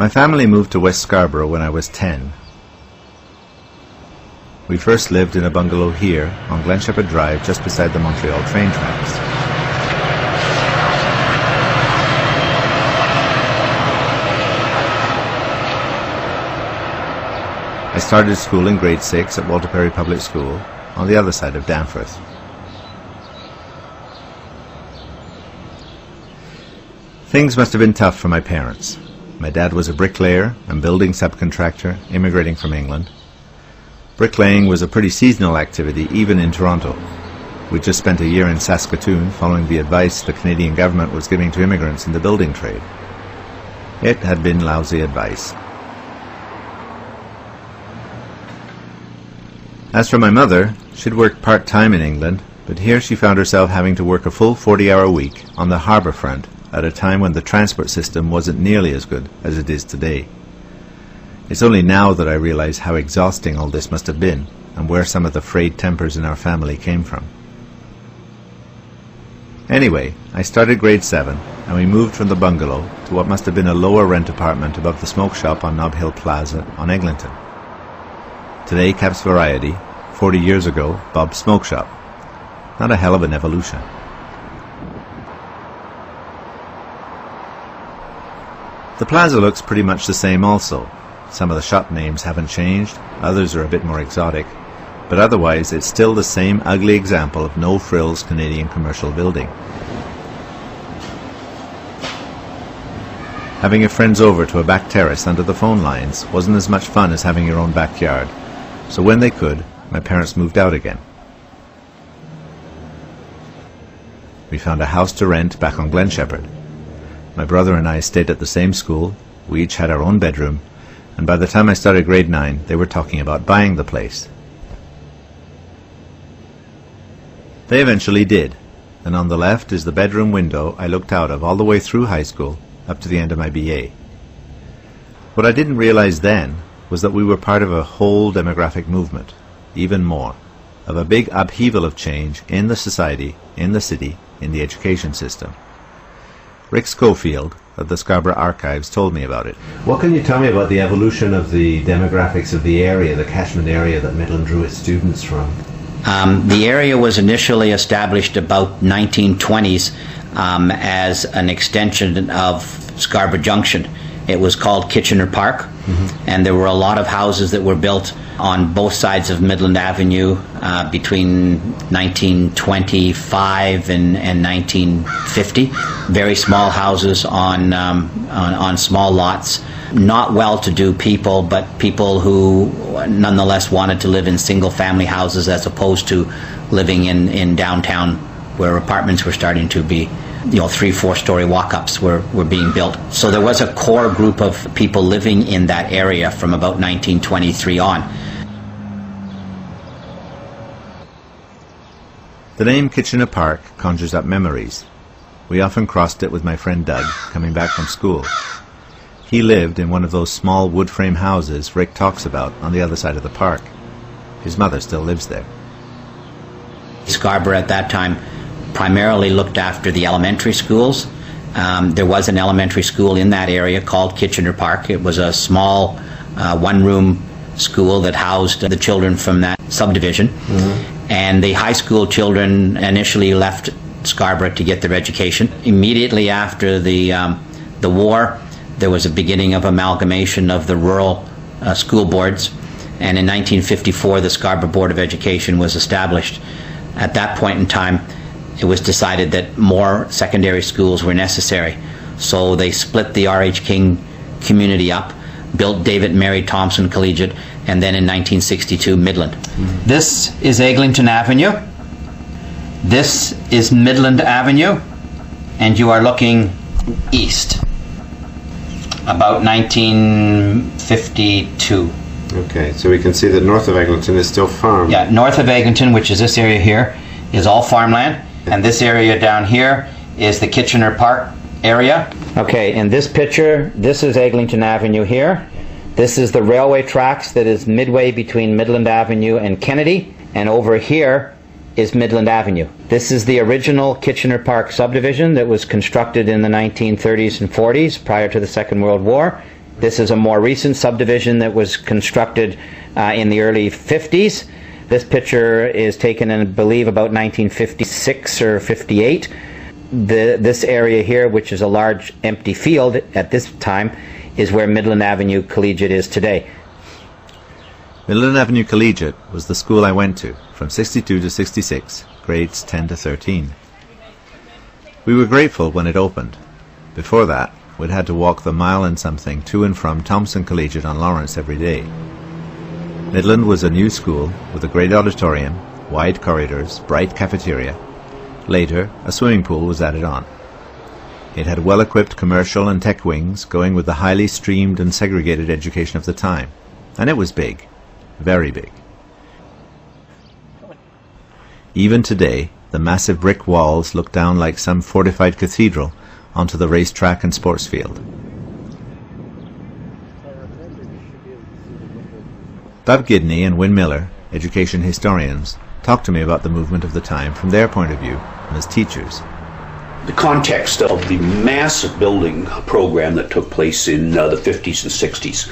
My family moved to West Scarborough when I was 10. We first lived in a bungalow here on Glen Shepherd Drive just beside the Montreal train tracks. I started school in grade 6 at Walter Perry Public School on the other side of Danforth. Things must have been tough for my parents. My dad was a bricklayer and building subcontractor immigrating from England. Bricklaying was a pretty seasonal activity even in Toronto. We just spent a year in Saskatoon following the advice the Canadian government was giving to immigrants in the building trade. It had been lousy advice. As for my mother, she'd worked part-time in England, but here she found herself having to work a full 40-hour week on the harbour front at a time when the transport system wasn't nearly as good as it is today. It's only now that I realize how exhausting all this must have been and where some of the frayed tempers in our family came from. Anyway, I started grade 7 and we moved from the bungalow to what must have been a lower rent apartment above the smoke shop on Knob Hill Plaza on Eglinton. Today, Cap's Variety. 40 years ago, Bob's Smoke Shop. Not a hell of an evolution. The plaza looks pretty much the same also. Some of the shop names haven't changed, others are a bit more exotic, but otherwise it's still the same ugly example of no-frills Canadian commercial building. Having your friends over to a back terrace under the phone lines wasn't as much fun as having your own backyard, so when they could, my parents moved out again. We found a house to rent back on Glen Shepherd. My brother and I stayed at the same school, we each had our own bedroom, and by the time I started grade 9, they were talking about buying the place. They eventually did, and on the left is the bedroom window I looked out of all the way through high school up to the end of my BA. What I didn't realize then was that we were part of a whole demographic movement, even more, of a big upheaval of change in the society, in the city, in the education system. Rick Schofield of the Scarborough Archives told me about it. What can you tell me about the evolution of the demographics of the area, the catchment area that Midland drew its students from? Um, the area was initially established about 1920s um, as an extension of Scarborough Junction. It was called Kitchener Park, mm-hmm. and there were a lot of houses that were built on both sides of Midland Avenue uh, between 1925 and, and 1950. Very small houses on, um, on, on small lots. Not well-to-do people, but people who nonetheless wanted to live in single-family houses as opposed to living in, in downtown where apartments were starting to be you know, three, four story walk ups were, were being built. So there was a core group of people living in that area from about 1923 on. The name Kitchener Park conjures up memories. We often crossed it with my friend Doug, coming back from school. He lived in one of those small wood frame houses Rick talks about on the other side of the park. His mother still lives there. Scarborough at that time primarily looked after the elementary schools. Um, there was an elementary school in that area called Kitchener Park. It was a small uh, one room school that housed the children from that subdivision. Mm-hmm. And the high school children initially left Scarborough to get their education. Immediately after the, um, the war, there was a beginning of amalgamation of the rural uh, school boards. And in 1954, the Scarborough Board of Education was established. At that point in time, it was decided that more secondary schools were necessary. So they split the R.H. King community up, built David Mary Thomson Collegiate, and then in 1962, Midland. This is Eglinton Avenue. This is Midland Avenue. And you are looking east, about 1952. Okay, so we can see that north of Eglinton is still farm. Yeah, north of Eglinton, which is this area here, is all farmland. And this area down here is the Kitchener Park area. Okay, in this picture, this is Eglinton Avenue here. This is the railway tracks that is midway between Midland Avenue and Kennedy. And over here is Midland Avenue. This is the original Kitchener Park subdivision that was constructed in the 1930s and 40s prior to the Second World War. This is a more recent subdivision that was constructed uh, in the early 50s. This picture is taken in, I believe, about 1956 or 58. The, this area here, which is a large empty field at this time, is where Midland Avenue Collegiate is today. Midland Avenue Collegiate was the school I went to from 62 to 66, grades 10 to 13. We were grateful when it opened. Before that, we'd had to walk the mile and something to and from Thomson Collegiate on Lawrence every day. Midland was a new school with a great auditorium, wide corridors, bright cafeteria. Later, a swimming pool was added on. It had well-equipped commercial and tech wings going with the highly streamed and segregated education of the time. And it was big. Very big. Even today, the massive brick walls look down like some fortified cathedral onto the racetrack and sports field. Bob Gidney and Wyn Millar, education historians, talked to me about the movement of the time from their point of view and as teachers. The context of the massive building program that took place in uh, the 50s and 60s.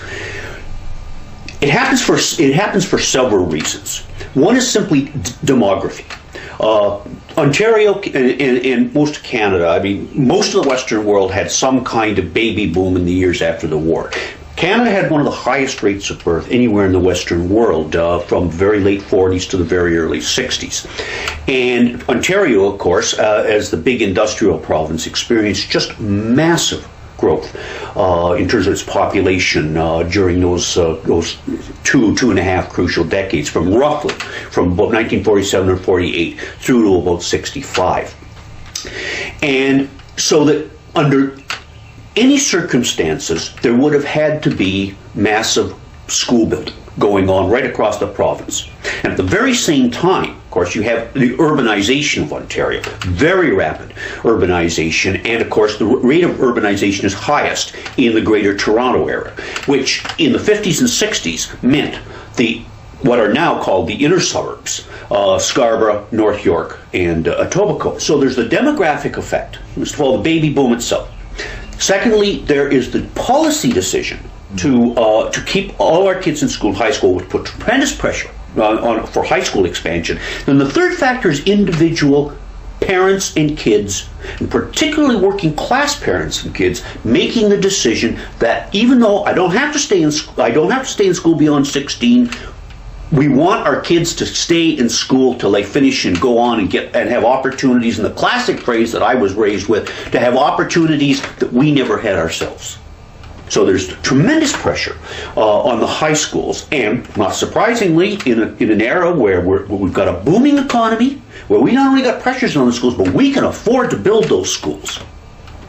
It happens for it happens for several reasons. One is simply d- demography. Uh, Ontario and, and, and, most of Canada, I mean, most of the Western world had some kind of baby boom in the years after the war. Canada had one of the highest rates of birth anywhere in the Western world, uh, from very late 40s to the very early 60s. And Ontario, of course, uh, as the big industrial province, experienced just massive growth uh, in terms of its population uh, during those uh, those two two and a half crucial decades, from roughly from about 1947 or 48 through to about 65, and so that under any circumstances, there would have had to be massive school building going on right across the province. And at the very same time, of course, you have the urbanization of Ontario, very rapid urbanization, and of course, the rate of urbanization is highest in the Greater Toronto area, which in the 50s and 60s meant the what are now called the inner suburbs, uh, Scarborough, North York, and uh, Etobicoke. So there's the demographic effect. First of all, the baby boom itself. Secondly, there is the policy decision to uh, to keep all our kids in school, high school, which put tremendous pressure on, on, for high school expansion. Then the third factor is individual parents and kids, and particularly working class parents and kids, making the decision that even though I don't have to stay in I don't have to stay in school beyond 16, we want our kids to stay in school till they finish and go on and get and have opportunities. And the classic phrase that I was raised with to have opportunities that we never had ourselves. So there's tremendous pressure uh, on the high schools, and not surprisingly, in, a, in an era where, where we've got a booming economy, where we not only got pressures on the schools, but we can afford to build those schools.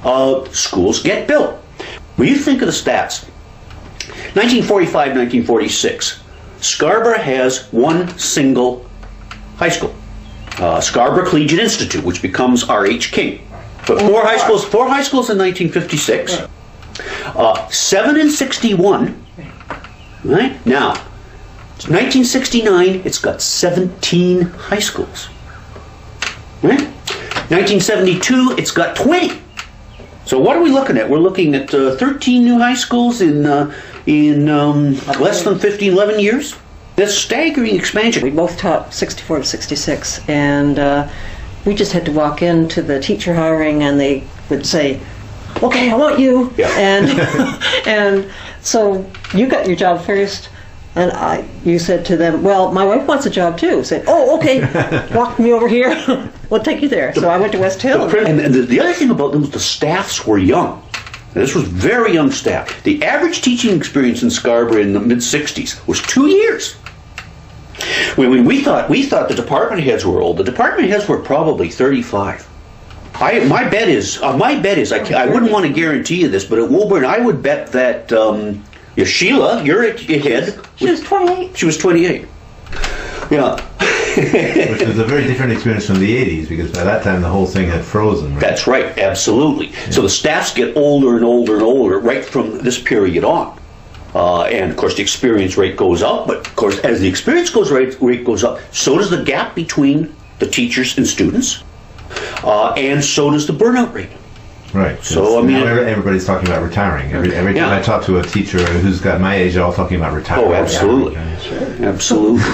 Uh, schools get built. When you think of the stats, 1945, 1946, Scarborough has one single high school, uh, Scarborough Collegiate Institute, which becomes R.H. King. But four high schools, four high schools in 1956, uh, seven in 61. Right now, 1969, it's got 17 high schools. Right? 1972, it's got 20. So what are we looking at? We're looking at uh, 13 new high schools in uh, in um, less than 15, 11 years. That's staggering expansion. We both taught 64 to 66, and uh, we just had to walk into the teacher hiring, and they would say, "Okay, I want you," Yeah. and and so you got your job first. And I, you said to them, "Well, my wife wants a job too." Said, "Oh, okay, walk me over here. we'll take you there." So I went to West Hill. And the, the other thing about them was the staffs were young. This was very young staff. The average teaching experience in Scarborough in the mid '60s was two years. When, when we thought we thought the department heads were old, the department heads were probably 35. I, my bet is uh, my bet is I, I wouldn't want to guarantee you this, but at Woburn I would bet that um, yeah, Sheila, you're at your head. She was 28. She was 28. Yeah. Which was a very different experience from the 80s because by that time the whole thing had frozen. Right? That's right, absolutely. So the staffs get older and older and older right from this period on. Uh, and of course, the experience rate goes up, but of course, as the experience goes rate, rate goes up, so does the gap between the teachers and students, uh, and so does the burnout rate. Right. So, I mean- everybody's talking about retiring. Every, every time Yeah. I talk to a teacher who's got my age, they're all talking about retiring. Oh, absolutely. Absolutely.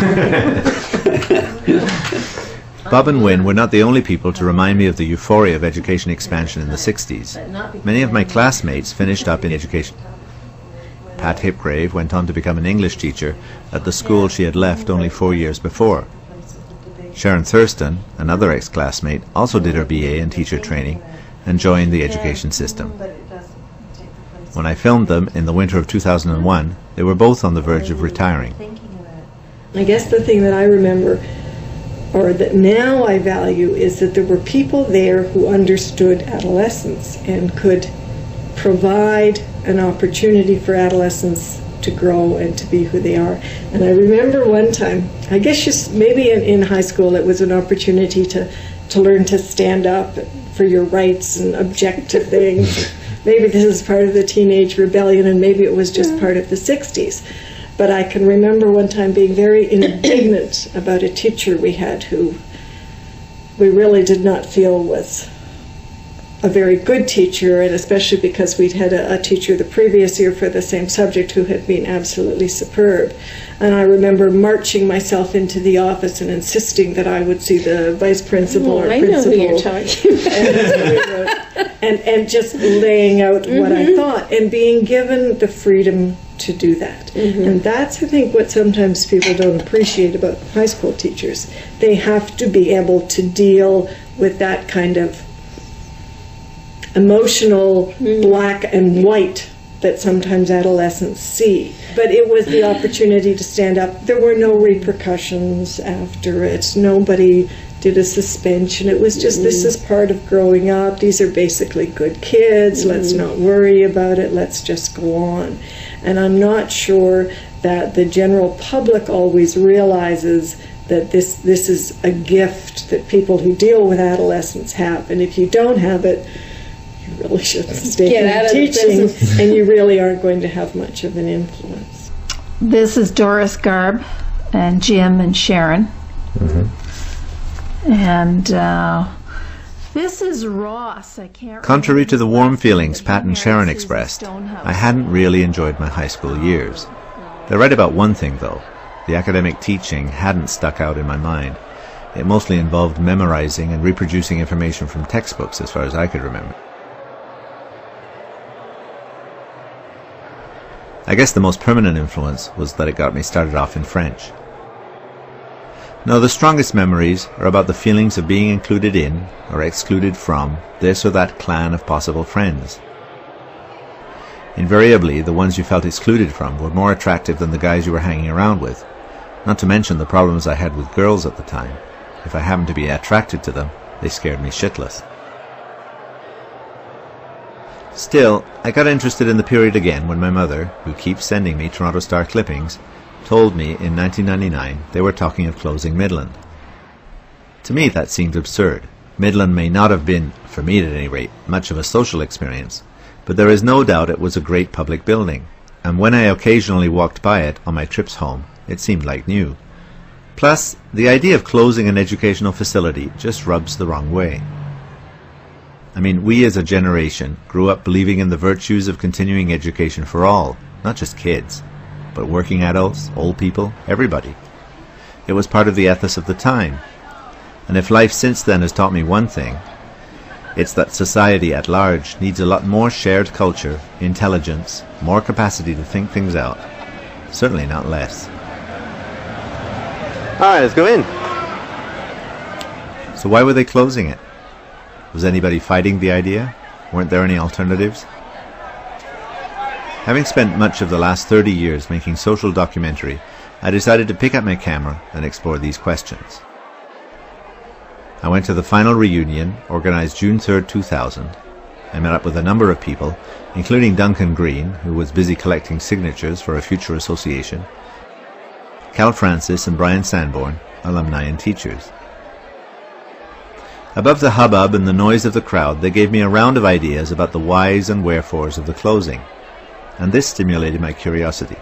Bob and Wyn were not the only people to remind me of the euphoria of education expansion in the 60s. Many of my classmates finished up in education. Pat Hipgrave went on to become an English teacher at the school she had left only four years before. Sharon Thurston, another ex-classmate, also did her BA in teacher training and joined the education system. When I filmed them in the winter of 2001, they were both on the verge of retiring. I guess the thing that I remember, or that now I value, is that there were people there who understood adolescence and could provide an opportunity for adolescents to grow and to be who they are. And I remember one time, I guess just maybe in, in high school, it was an opportunity to, to learn to stand up for your rights and object to things. maybe this is part of the teenage rebellion, and maybe it was just part of the 60s. But I can remember one time being very indignant about a teacher we had who we really did not feel was a very good teacher, and especially because we'd had a, a, teacher the previous year for the same subject who had been absolutely superb. And I remember marching myself into the office and insisting that I would see the vice principal Oh, or I know principal. who you're talking about. and, and just laying out what I mm-hmm. thought and being given the freedom to do that. Mm-hmm. And that's, I think, what sometimes people don't appreciate about high school teachers. They have to be able to deal with that kind of emotional mm-hmm. black and white that sometimes adolescents see. But it was the opportunity to stand up. There were no repercussions after it. Nobody did a suspension. It was just this mm-hmm. is part of growing up. These are basically good kids. Let's mm-hmm. not worry about it. Let's just go on. And I'm not sure that the general public always realizes that this this is a gift that people who deal with adolescents have. And if you don't have it, really shouldn't stay Get in out of the teaching, and you really aren't going to have much of an influence. This is Doris Garb and Jim and Sharon. Mm-hmm. And uh, this is Ross. I can't. Contrary to the warm feelings Pat and Sharon expressed, I hadn't really enjoyed my high school years. They're right about one thing, though. The academic teaching hadn't stuck out in my mind. It mostly involved memorizing and reproducing information from textbooks as far as I could remember. I guess the most permanent influence was that it got me started off in French. No, the strongest memories are about the feelings of being included in or excluded from this or that clan of possible friends. Invariably, the ones you felt excluded from were more attractive than the guys you were hanging around with, not to mention the problems I had with girls at the time. If I happened to be attracted to them, they scared me shitless. Still, I got interested in the period again when my mother, who keeps sending me Toronto Star clippings, told me in 1999 they were talking of closing Midland. To me, that seemed absurd. Midland may not have been, for me at any rate, much of a social experience, but there is no doubt it was a great public building, and when I occasionally walked by it on my trips home, it seemed like new. Plus, the idea of closing an educational facility just rubs the wrong way. I mean, we as a generation grew up believing in the virtues of continuing education for all, not just kids, but working adults, old people, everybody. It was part of the ethos of the time. And if life since then has taught me one thing, it's that society at large needs a lot more shared culture, intelligence, more capacity to think things out. Certainly not less. Alright, let's go in. So why were they closing it? Was anybody fighting the idea? Weren't there any alternatives? Having spent much of the last 30 years making social documentary, I decided to pick up my camera and explore these questions. I went to the final reunion, organized June 3, 2000. I met up with a number of people, including Duncan Green, who was busy collecting signatures for a future association, Cal Francis and Brian Sanborn, alumni and teachers. Above the hubbub and the noise of the crowd, they gave me a round of ideas about the whys and wherefores of the closing, and this stimulated my curiosity.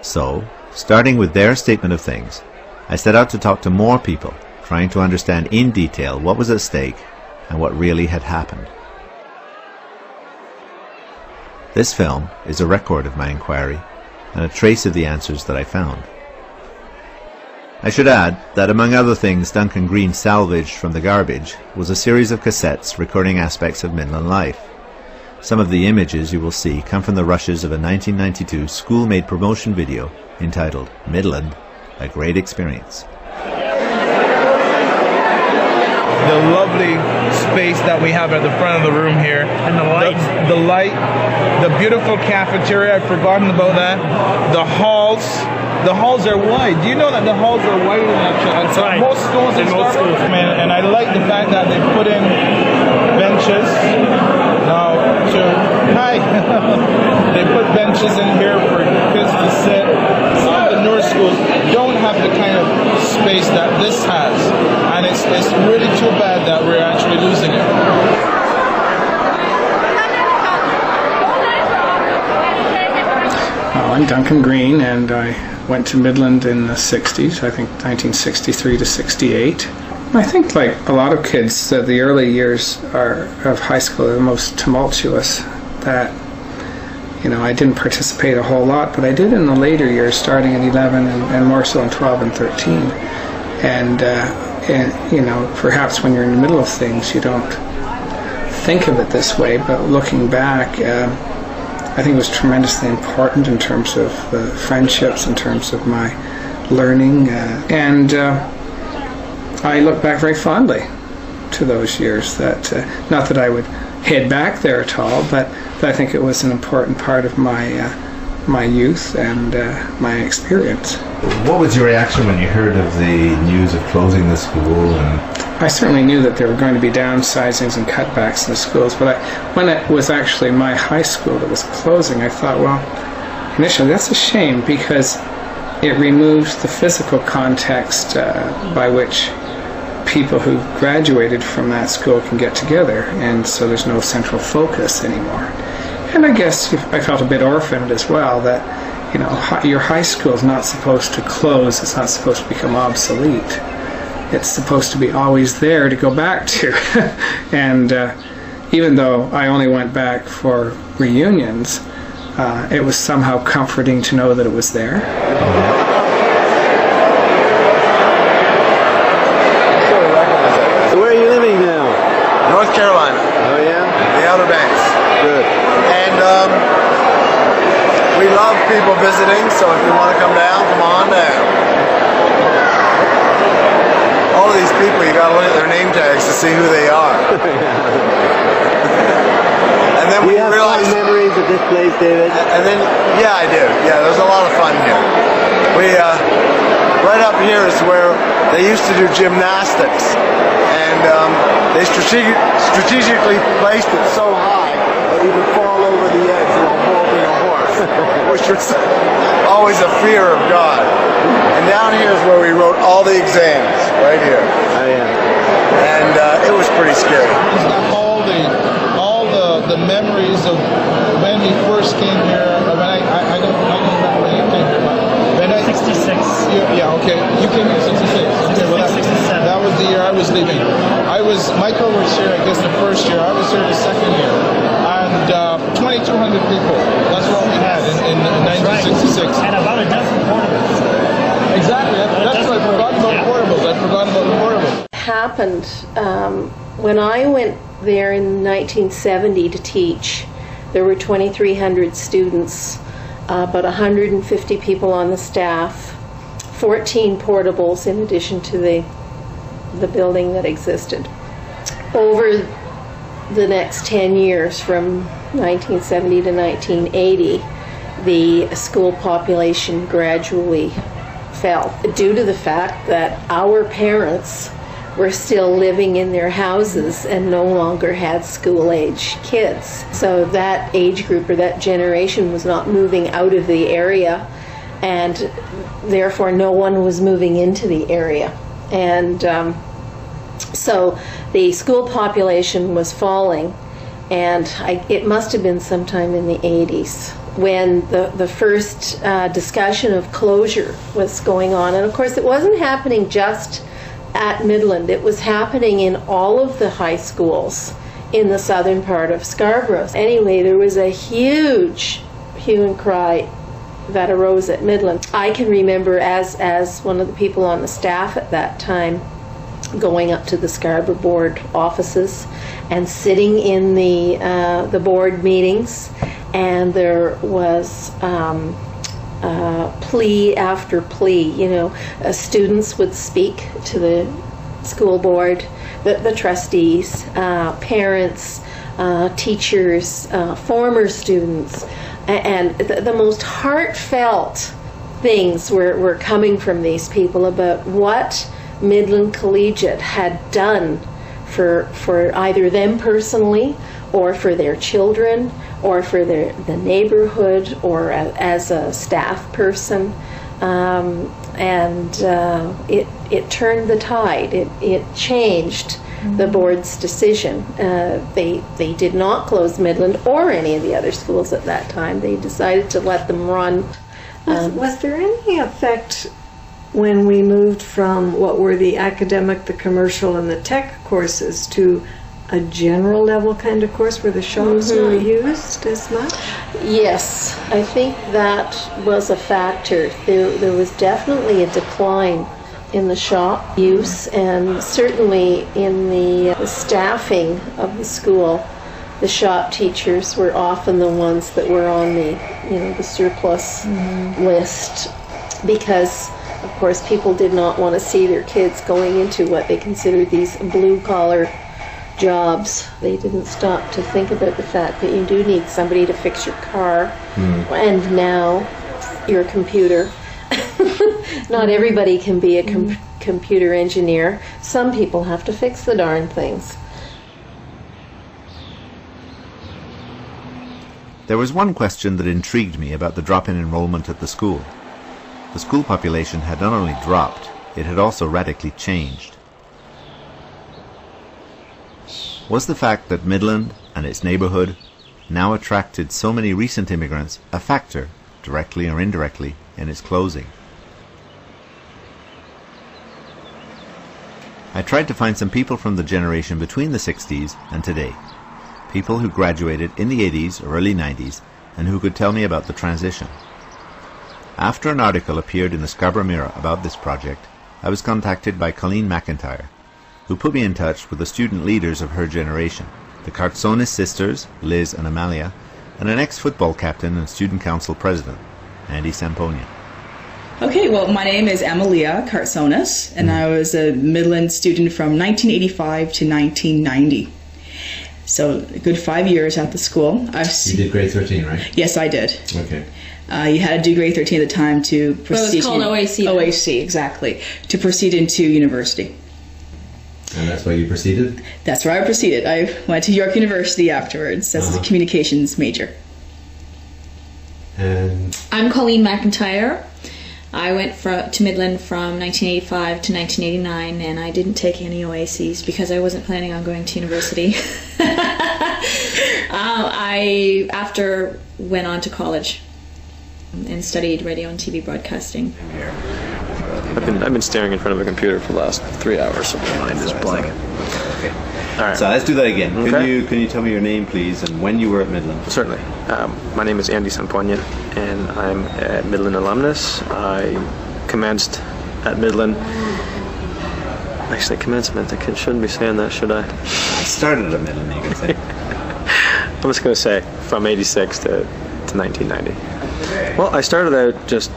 So, starting with their statement of things, I set out to talk to more people, trying to understand in detail what was at stake and what really had happened. This film is a record of my inquiry and a trace of the answers that I found. I should add that among other things Duncan Green salvaged from the garbage was a series of cassettes recording aspects of Midland life. Some of the images you will see come from the rushes of a 1992 school-made promotion video entitled Midland, A Great Experience. the lovely space that we have at the front of the room here. And the light. The, the light, the beautiful cafeteria, I've forgotten about that. The halls. The halls are wide. Do you know that the halls are wider than actually so right. most schools in, most schools. Man, and I like the fact that they put in benches. Now to hi, they put benches in here for kids to sit. Some of the newer schools don't have the kind of space that this has, and it's it's really too bad that we're actually losing it. I'm Duncan Green, and I went to Midland in the 60s, I think 1963 to 68. I think, like a lot of kids, that the early years are, of high school are the most tumultuous. That, you know, I didn't participate a whole lot, but I did in the later years, starting in 11 and, and more so in 12 and 13. And, uh, and, you know, perhaps when you're in the middle of things, you don't think of it this way, but looking back, uh, I think it was tremendously important in terms of uh, friendships, in terms of my learning, uh, and uh, I look back very fondly to those years. That uh, not that I would head back there at all, but, but I think it was an important part of my my youth and uh, my experience. What was your reaction when you heard of the news of closing the school? And I certainly knew that there were going to be downsizings and cutbacks in the schools, but I, when it was actually my high school that was closing, I thought, well, initially that's a shame because it removes the physical context uh, by which people who graduated from that school can get together, and so there's no central focus anymore. And I guess I felt a bit orphaned as well that, you know, your high school is not supposed to close, it's not supposed to become obsolete it's supposed to be always there to go back to. and uh, even though I only went back for reunions, uh, it was somehow comforting to know that it was there. So where are you living now? North Carolina, Oh yeah. the Outer Banks. Good. And um, we love people visiting, so if you want to come down, come on down. All of these people, you got to look at their name tags to see who they are. and then we you have realized. fond memories of this place, David? And then, yeah, I do. Yeah, there's a lot of fun here. We, uh, right up here is where they used to do gymnastics. And um, they strategic, strategically placed it so high that you would fall over the edge while holding a which was always a fear of God. And down here is where we wrote all the exams, right here. Oh yeah. And uh, it was pretty scary. All the all the, the memories of when we first came here. When I, I, I don't I don't remember when you came here. When I, 66. Yeah, yeah, okay. You came in 66. Okay, well, that, 67. that was the year I was leaving. I was, Michael was here, I guess, the first year. I was here the second year. And uh, 2,200 people. That's what we had in, in, in 1966. And about a dozen portables. Exactly. That's what I forgot about the portables. I forgot about the portables. happened um, when I went there in 1970 to teach. There were 2,300 students, uh, about 150 people on the staff, 14 portables in addition to the the building that existed. Over the next 10 years, from 1970 to 1980, the school population gradually fell due to the fact that our parents were still living in their houses and no longer had school age kids. So that age group or that generation was not moving out of the area and therefore no one was moving into the area. And um, so the school population was falling, and I, it must have been sometime in the 80s when the, the first uh, discussion of closure was going on. And of course, it wasn't happening just at Midland. It was happening in all of the high schools in the southern part of Scarborough. Anyway, there was a huge hue and cry that arose at Midland. I can remember as as one of the people on the staff at that time going up to the Scarborough board offices and sitting in the uh, the board meetings, and there was. Um, uh, plea after plea. You know, uh, students would speak to the school board, the, the trustees, uh, parents, uh, teachers, uh, former students, and the, the most heartfelt things were, were coming from these people about what Midland Collegiate had done for, for either them personally or for their children or for their, the neighborhood or a, as a staff person. Um, and uh, it, it turned the tide. It, it changed the board's decision. Uh, they, they did not close Midland or any of the other schools at that time. They decided to let them run. Was, was there any effect when we moved from what were the academic, the commercial, and the tech courses to a general level kind of course where the shops Mhm. were used as much? Yes, I think that was a factor. There, there was definitely a decline in the shop use, and certainly in the, the staffing of the school. The shop teachers were often the ones that were on the, you know, the surplus list because, of course, people did not want to see their kids going into what they considered these blue collar jobs. They didn't stop to think about the fact that you do need somebody to fix your car hmm. and now your computer. Not everybody can be a com- hmm. computer engineer. Some people have to fix the darn things. There was one question that intrigued me about the drop in enrollment at the school. The school population had not only dropped, it had also radically changed. Was the fact that Midland and its neighbourhood now attracted so many recent immigrants a factor, directly or indirectly, in its closing? I tried to find some people from the generation between the 60s and today people who graduated in the 80s or early 90s and who could tell me about the transition. After an article appeared in the Scarborough Mirror about this project, I was contacted by Colleen McIntyre, who put me in touch with the student leaders of her generation, the Cartsonis sisters, Liz and Amalia, and an ex-football captain and student council president, Andy Samponia. Okay, well, my name is Amalia Cartsonis, and I was a Midland student from 1985 to 1990. So, a good five years at the school. I've You did grade 13, right? Yes, I did. Okay. Uh, you had to do grade 13 at the time to was proceed. called to, OAC then. OAC, exactly. To proceed into university. And that's why you proceeded? That's where I proceeded. I went to York University afterwards as Uh-huh. a communications major. And I'm Colleen McIntyre. I went fro- to Midland from 1985 to 1989, and I didn't take any OACs because I wasn't planning on going to university. um, I after went on to college and studied radio and TV broadcasting. I've been I've been staring in front of a computer for the last three hours. So my mind is blank. Okay. All right. So let's do that again. Can Okay. you can you tell me your name, please, and when you were at Midland? Certainly. Um, my name is Andy Samponia, and I'm a Midland alumnus. I commenced at Midland. Actually, commencement. I shouldn't be saying that, should I? I started at Midland, you can say. I'm just going to say from 86 to, to 1990. Well, I started out just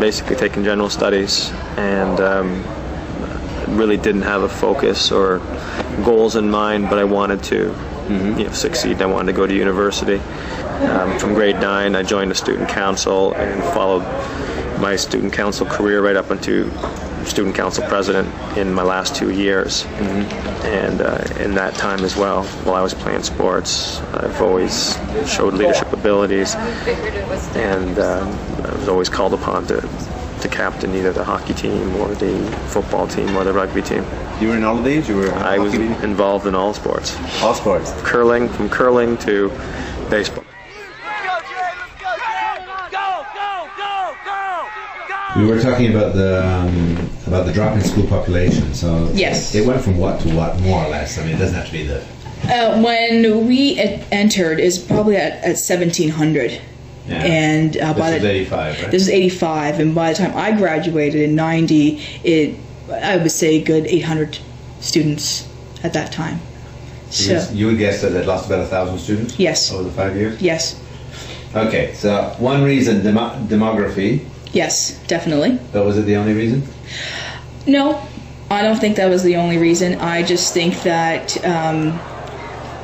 basically taking general studies and um, really didn't have a focus or goals in mind, but I wanted to you know, succeed. I wanted to go to university. Um, from grade nine, I joined the student council and followed my student council career right up into student council president in my last two years. And uh, in that time as well, while I was playing sports, I've always showed leadership abilities, and um, I was always called upon to, to captain either the hockey team or the football team or the rugby team. You were in all of these? You were I was involved in all sports. All sports. Curling, from curling to baseball. We were talking about the um, about the drop in school population. So Yes. it went from what to what, more or less. I mean, it doesn't have to be the Uh, when we entered is probably at, at 1700. Yeah. And uh, This by is the 85, right? This is 85, and by the time I graduated in 90, it I would say a good 800 students at that time. Would- So you would guess that it lost about a thousand students. Yes. Over the five years. yes, Okay, so one reason demo- demography, yes, definitely. but was it the only reason? No, I don't think that was the only reason. I just think that um,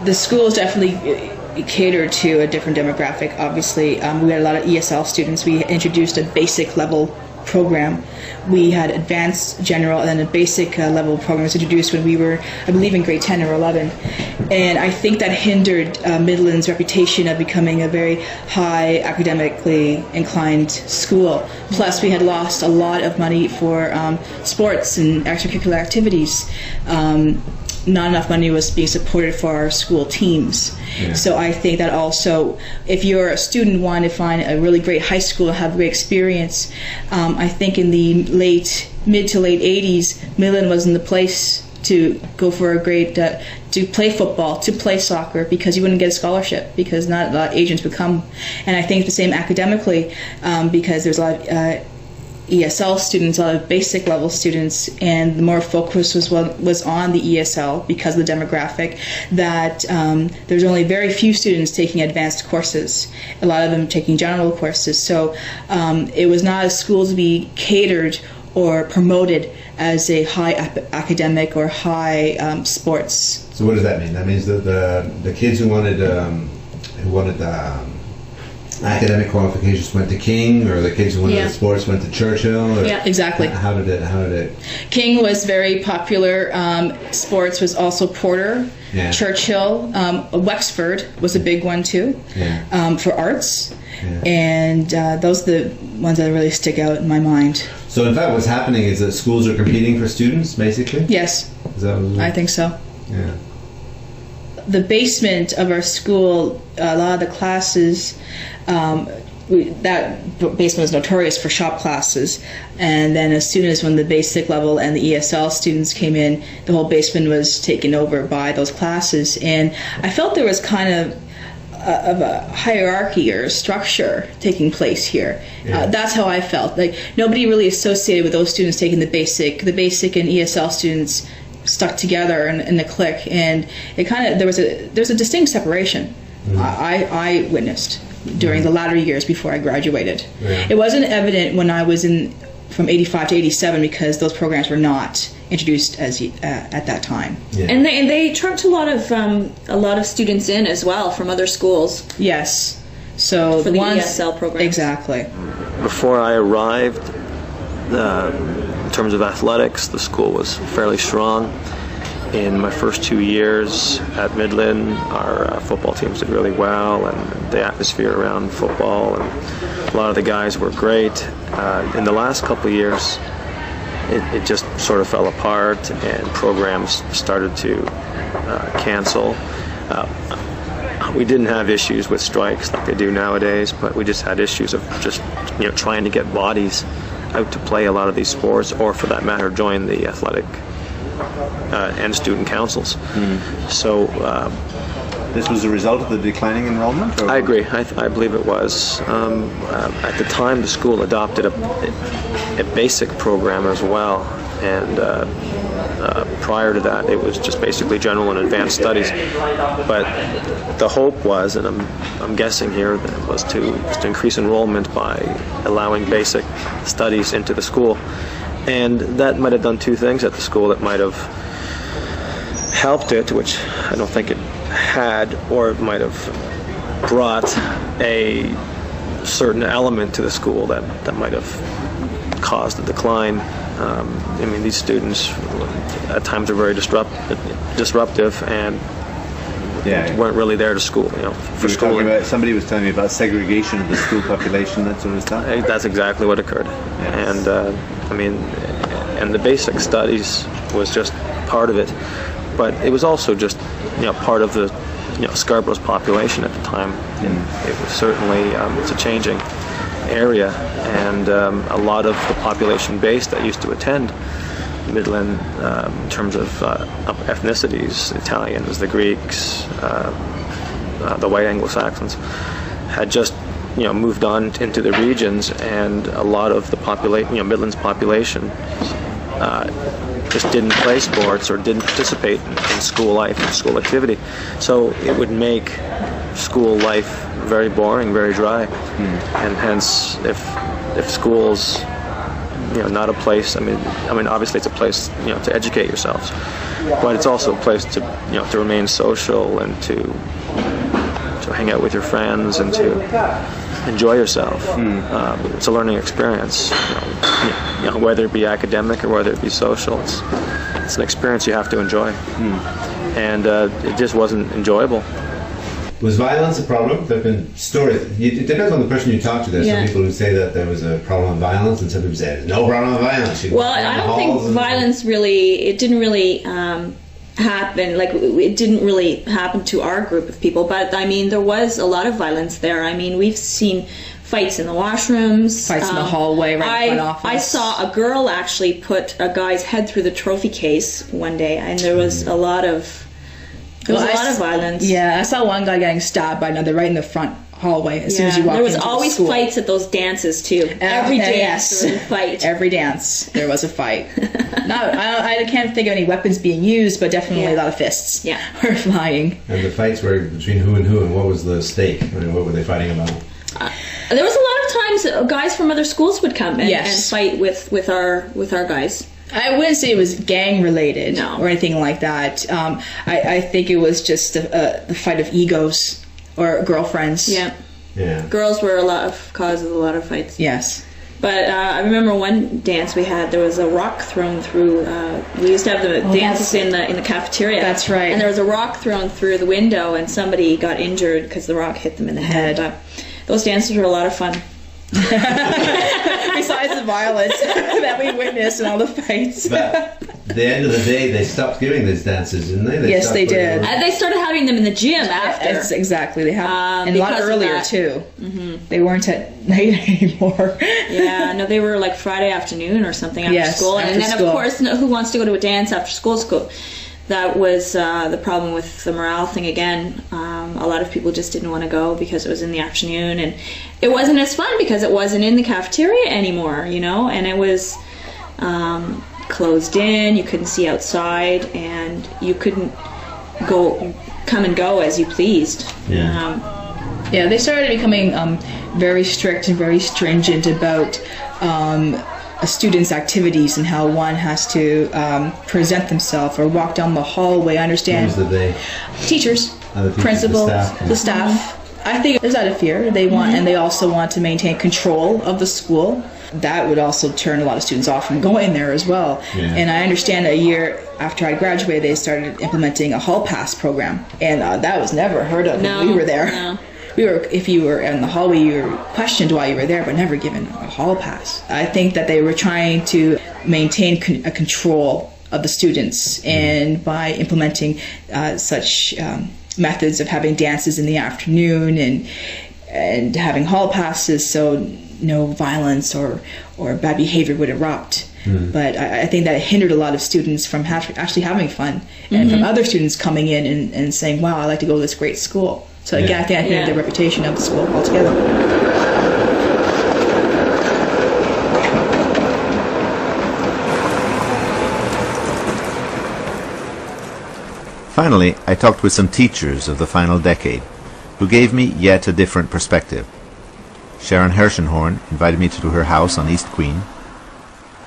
the schools definitely uh, catered to a different demographic. Obviously, um, we had a lot of ESL students. We introduced a basic level program. We had advanced general and then a basic uh, level program was introduced when we were, I believe, in grade 10 or 11. And I think that hindered uh, Midland's reputation of becoming a very high academically inclined school. Plus, we had lost a lot of money for um, sports and extracurricular activities. Um, not enough money was being supported for our school teams. Yeah. So I think that also, if you're a student wanting to find a really great high school and have a great experience, um, I think in the late, mid to late 80s, Midland was in the place to go for a great, uh, to play football, to play soccer, because you wouldn't get a scholarship, because not a lot of agents would come. And I think the same academically, um, because there's a lot of uh, ESL students, a lot of basic level students, and the more focus was was on the ESL because of the demographic. That um, there's only very few students taking advanced courses. A lot of them taking general courses. So um, it was not a school to be catered or promoted as a high ap- academic or high um, sports. So what does that mean? That means that the the kids who wanted um, who wanted um, academic qualifications went to King, or the kids who went Yeah. the sports went to Churchill. Or Yeah, exactly. How did it? How did it? King was very popular. Um, sports was also Porter, Yeah. Churchill, um, Wexford was a big one too Yeah. um, for arts, and uh, those are the ones that really stick out in my mind. So in fact, what's happening is that schools are competing for students, basically. Yes, Is that what I think so. Yeah. The basement of our school, a lot of the classes, um, we, that basement was notorious for shop classes. And then as soon as when the basic level and the ESL students came in, the whole basement was taken over by those classes. And I felt there was kind of a, of a hierarchy or a structure taking place here. Uh, that's how I felt. Like nobody really associated with those students taking the basic. The basic and ESL students stuck together in, in the clique, and it kind of there was a there's a distinct separation. I, I I witnessed during the latter years before I graduated. Yeah. It wasn't evident when I was in from 85 to 87 because those programs were not introduced as uh, at that time. Yeah. And they and they trumped a lot of um, a lot of students in as well from other schools. Yes. So for the ones- ESL program. Exactly. Before I arrived, uh, in terms of athletics, the school was fairly strong. In my first two years at Midland, our uh, football teams did really well, and the atmosphere around football, and a lot of the guys were great. Uh, in the last couple years, it, it just sort of fell apart, and programs started to uh, cancel. Uh, we didn't have issues with strikes like they do nowadays, but we just had issues of just you know trying to get bodies out to play a lot of these sports, or for that matter, join the athletic uh, and student councils. So. Uh, this was a result of the declining enrollment? I agree. I, th- I believe it was. Um, uh, at the time, the school adopted a, a basic program as well, and uh, prior to that, it was just basically general and advanced studies. But the hope was, and I'm, I'm guessing here, that it was to, was to increase enrollment by allowing basic studies into the school. And that might have done two things at the school. It might have helped it, which I don't think it had, or it might have brought a certain element to the school that, that might have caused a decline. Um, I mean, these students at times are very disrupt, disruptive and Yeah. weren't really there to school, you know, for school. about, somebody was telling me about segregation of the school population, that sort of stuff. That's exactly what occurred. And uh, I mean, and the basic studies was just part of it, but it was also just you know part of the you know Scarborough's population at the time. And it was certainly um, it's a changing area, and um, a lot of the population base that used to attend Midland um, in terms of, uh, ethnicities, Italians, the Greeks, uh, uh, the white Anglo-Saxons, had just you know moved on into the regions, and a lot of the population, you know, Midland's population, uh, just didn't play sports or didn't participate in, in school life and school activity. So it would make school life very boring, very dry, and hence if if schools you know not a place I mean I mean obviously it's a place you know to educate yourselves but it's also a place to you know to remain social and to to hang out with your friends and to enjoy yourself um, it's a learning experience. You know, you know, whether it be academic or whether it be social it's it's an experience you have to enjoy. And uh, it just wasn't enjoyable Was violence a problem? There have been stories. It depends on the person you talk to. There's Yeah. some people who say that there was a problem with violence, and some people say there's no problem with violence. You Well, I don't think halls and- violence really. It didn't really um, happen. Like it didn't really happen to our group of people. But I mean, there was a lot of violence there. I mean, we've seen fights in the washrooms, Fights in the hallway, right in I, front office. I saw a girl actually put a guy's head through the trophy case one day, and there was a lot of there was Well, a I lot of violence. Yeah, I saw one guy getting stabbed by another right in the front hallway as soon as you walk there was into the always school. fights at those dances too. Every Uh, dance yes. there was a fight. Every dance there was a fight. no, I, I can't think of any weapons being used, but definitely a lot of fists yeah. were flying. And the fights were between who and who, and what was the stake? I mean, what were they fighting about? There was a lot of times uh, guys from other schools would come and, Yes. and fight with, with our with our guys. I wouldn't say it was gang related or anything like that. Um, I, I think it was just a, a, the fight of egos or girlfriends. Yeah. Yeah. Girls were a lot of cause of a lot of fights. Yes. But uh, I remember one dance we had. There was a rock thrown through. Uh, we used to have the Oh, dances in the in the cafeteria. That's right. And there was a rock thrown through the window, and somebody got injured because the rock hit them in the head. But those dances were a lot of fun. Besides the violence that we witnessed and all the fights. But at the end of the day, they stopped giving these dances, didn't they? Yes, they did. them- they started having them in the gym after. Yes, exactly. They had Um, and a lot earlier that. too. hmm They weren't at night anymore. yeah, no, they were like Friday afternoon or something after Yes, school, and after then school. of course, no, who wants to go to a dance after school? School. That was uh, the problem with the morale thing again. Um, a lot of people just didn't want to go because it was in the afternoon, and it wasn't as fun because it wasn't in the cafeteria anymore, you know, and it was um, closed in. You couldn't see outside, and you couldn't go come and go as you pleased. Yeah. Um, Yeah, they started becoming um, very strict and very stringent about um, a student's activities and how one has to um, present themselves or walk down the hallway. I understand. Who's the they? Teachers, the teachers, the staff. the staff. I think there's out of fear. They want, and they also want to maintain control of the school. That would also turn a lot of students off from going there as well. Yeah. And I understand a year after I graduated, they started implementing a hall pass program, and uh, that was never heard of No, when we were there. no. We were, if you were in the hallway, you were questioned why you were there, but never given a hall pass. I think that they were trying to maintain con- a control of the students, and by implementing uh, such um, methods of having dances in the afternoon and and having hall passes, so no violence or or bad behavior would erupt. Mm. But I, I think that hindered a lot of students from ha- actually having fun, and from Mhm. other students coming in and, and saying, "Wow, I like to go to this great school." So again, Yeah. I think I think Yeah. the reputation of the school altogether. Finally, I talked with some teachers of the final decade, who gave me yet a different perspective. Sharon Hershenhorn invited me to her house on East Queen,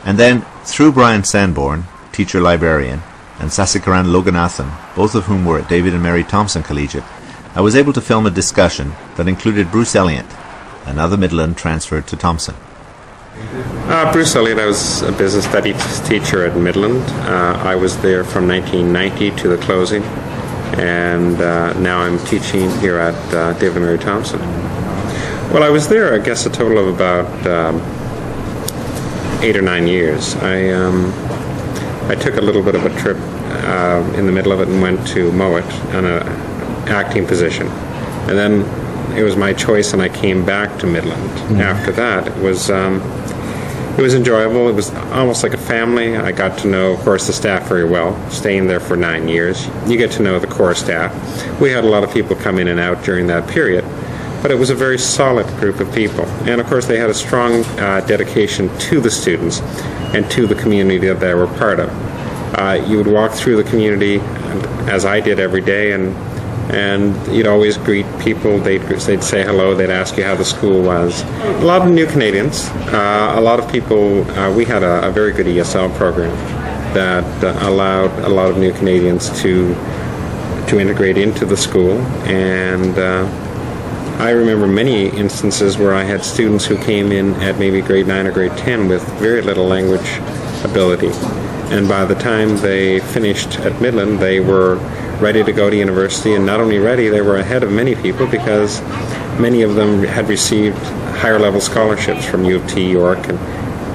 and then, through Brian Sanborn, teacher librarian, and Sasikaran Loganathan, both of whom were at David and Mary Thomson Collegiate, I was able to film a discussion that included Bruce Elliott, another Midland transferred to Thomson. Uh, Bruce Elliott, I was a business studies teacher at Midland. Uh, I was there from 1990 to the closing, and uh, now I'm teaching here at uh, David Mary Thomson. Well, I was there, I guess, a total of about um, eight or nine years. I um, I took a little bit of a trip uh, in the middle of it and went to Mowat on a acting position, and then it was my choice, and I came back to Midland after that. It was. Um, it was enjoyable. It was almost like a family. I got to know, of course, the staff very well, staying there for nine years. You get to know the core staff. We had a lot of people come in and out during that period, but it was a very solid group of people. And of course, they had a strong uh, dedication to the students and to the community that they were part of. Uh, you would walk through the community, as I did every day, and and you'd always greet people. They'd, they'd say hello. They'd ask you how the school was. A lot of new Canadians. Uh, a lot of people. Uh, we had a, a, very good ESL program that uh, allowed a lot of new Canadians to to integrate into the school. And uh, I remember many instances where I had students who came in at maybe grade nine or grade ten with very little language ability, and by the time they finished at Midland, they were ready to go to university, and not only ready, they were ahead of many people because many of them had received higher level scholarships from U of T, York, and,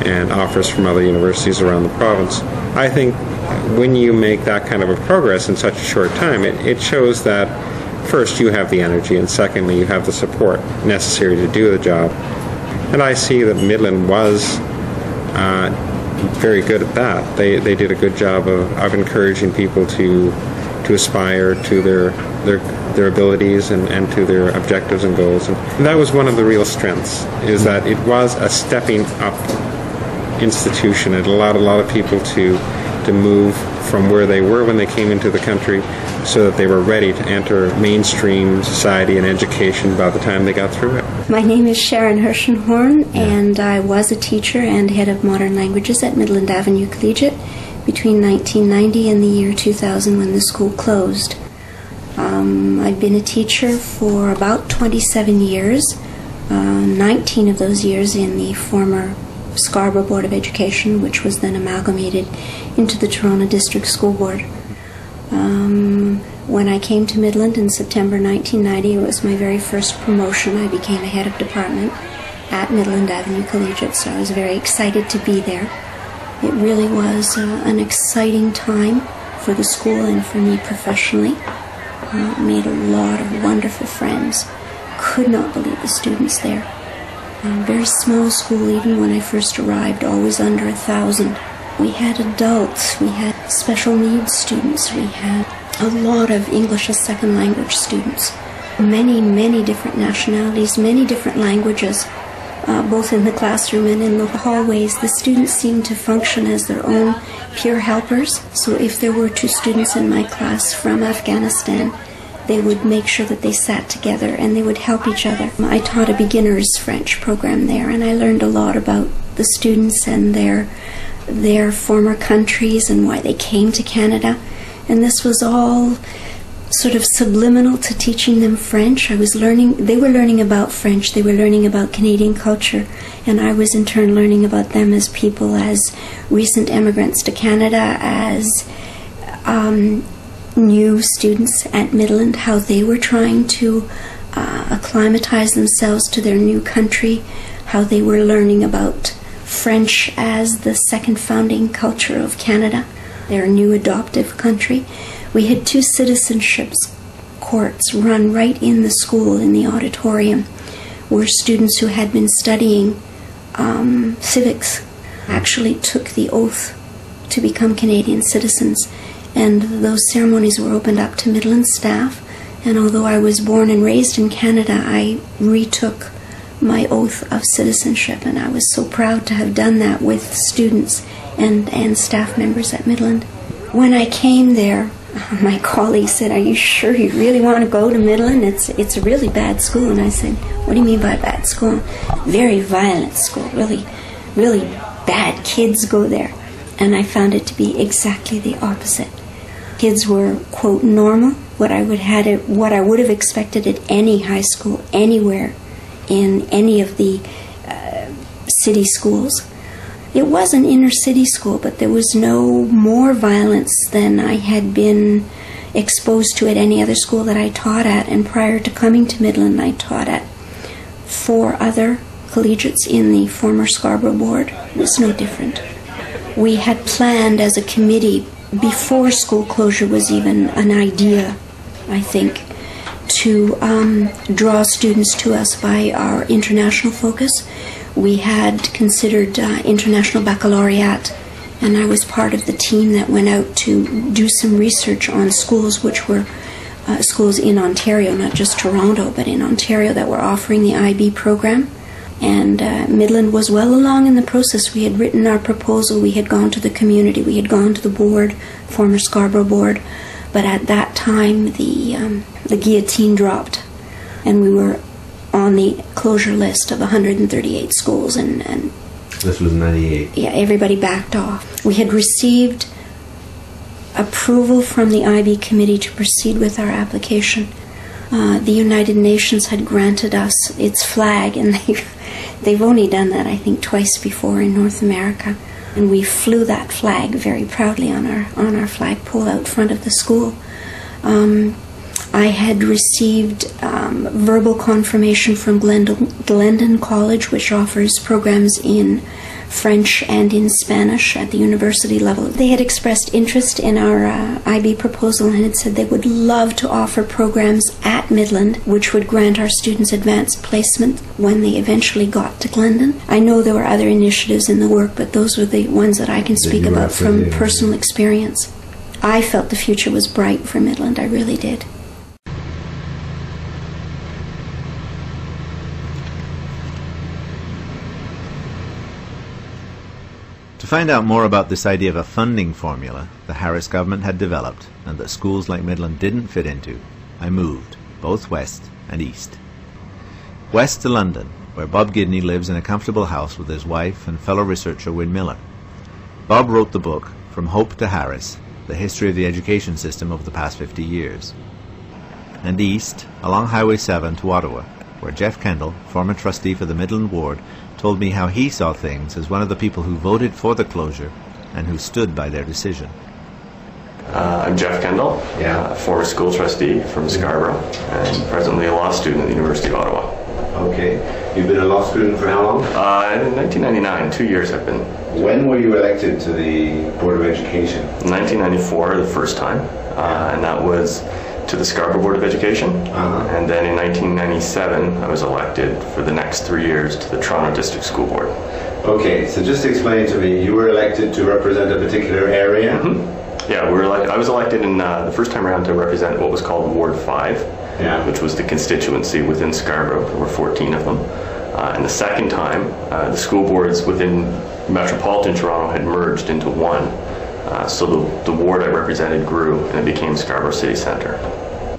and offers from other universities around the province. I think when you make that kind of a progress in such a short time, it, it shows that first you have the energy, and secondly, you have the support necessary to do the job. And I see that Midland was uh, very good at that. They, they did a good job of, of encouraging people to to aspire to their their their abilities and, and to their objectives and goals. And that was one of the real strengths, is that it was a stepping up institution. It allowed a lot of people to to move from where they were when they came into the country so that they were ready to enter mainstream society and education by the time they got through it. My name is Sharon Hirschenhorn, and I was a teacher and head of modern languages at Midland Avenue Collegiate between 1990 and the year 2000 when the school closed. Um, I've been a teacher for about 27 years, uh, 19 of those years in the former Scarborough Board of Education, which was then amalgamated into the Toronto District School Board. Um, when I came to Midland in September 1990, it was my very first promotion. I became a head of department at Midland Avenue Collegiate, so I was very excited to be there. It really was uh, an exciting time for the school and for me professionally. Uh, made a lot of wonderful friends. Could not believe the students there. Very small school, even when I first arrived, always under a thousand. We had adults, we had special needs students, we had a lot of English as second language students. Many, many different nationalities, many different languages uh, both in the classroom and in the hallways, the students seemed to function as their own peer helpers. So if there were two students in my class from Afghanistan, they would make sure that they sat together and they would help each other. I taught a beginner's French program there, and I learned a lot about the students and their their former countries and why they came to Canada. And this was all sort of subliminal to teaching them French. I was learning, they were learning about French, they were learning about Canadian culture, and I was in turn learning about them as people, as recent immigrants to Canada, as um, new students at Midland, how they were trying to uh, acclimatize themselves to their new country, how they were learning about French as the second founding culture of Canada, their new adoptive country we had two citizenships courts run right in the school in the auditorium where students who had been studying um, civics actually took the oath to become Canadian citizens. And those ceremonies were opened up to Midland staff. And although I was born and raised in Canada, I retook my oath of citizenship. And I was so proud to have done that with students and, and staff members at Midland. When I came there, my colleague said, "Are you sure you really want to go to Midland? It's it's a really bad school." And I said, "What do you mean by bad school? Very violent school. Really, really bad kids go there." And I found it to be exactly the opposite. Kids were quote normal, what I would had it, what I would have expected at any high school anywhere in any of the uh, city schools it was an inner city school, but there was no more violence than I had been exposed to at any other school that I taught at. And prior to coming to Midland, I taught at four other collegiates in the former Scarborough Board. It was no different. We had planned as a committee before school closure was even an idea, I think, to um, draw students to us by our international focus. We had considered uh, international baccalaureate, and I was part of the team that went out to do some research on schools which were uh, schools in Ontario, not just Toronto, but in Ontario that were offering the IB program. And uh, Midland was well along in the process. We had written our proposal, we had gone to the community, we had gone to the board, former Scarborough board, but at that time the um, the guillotine dropped, and we were on the closure list of 138 schools, and, and This was 98. yeah, everybody backed off. We had received approval from the IB committee to proceed with our application. Uh, the United Nations had granted us its flag, and they've, they've only done that, I think, twice before in North America. And we flew that flag very proudly on our on our flagpole out front of the school. Um, I had received um, verbal confirmation from Glendon, Glendon College, which offers programs in French and in Spanish at the university level. They had expressed interest in our uh, IB proposal and had said they would love to offer programs at Midland, which would grant our students advanced placement when they eventually got to Glendon. I know there were other initiatives in the work, but those were the ones that I can speak about from personal experience. I felt the future was bright for Midland, I really did. To find out more about this idea of a funding formula the Harris government had developed and that schools like Midland didn't fit into, I moved, both west and east. West to London, where Bob Gidney lives in a comfortable house with his wife and fellow researcher Wyn Millar. Bob wrote the book, From Hope to Harris, the history of the education system over the past 50 years. And east, along Highway 7 to Ottawa, where Jeff Kendall, former trustee for the Midland Ward, told me how he saw things as one of the people who voted for the closure and who stood by their decision. Uh, I'm Jeff Kendall, uh, former school trustee from Scarborough, and presently a law student at the University of Ottawa. Okay. You've been a law student for how long? Uh, in 1999, two years I've been. When were you elected to the Board of Education? 1994, the first time, uh, and that was to the Scarborough Board of Education. And then in 1997, I was elected for the next three years to the Toronto District School Board. Okay, so just explain to me, you were elected to represent a particular area? Yeah, we were elect- I was elected in uh, the first time around to represent what was called Ward 5, which was the constituency within Scarborough. There were 14 of them. Uh, and the second time, uh, the school boards within metropolitan Toronto had merged into one. Uh, so the, the ward I represented grew and it became Scarborough City Centre.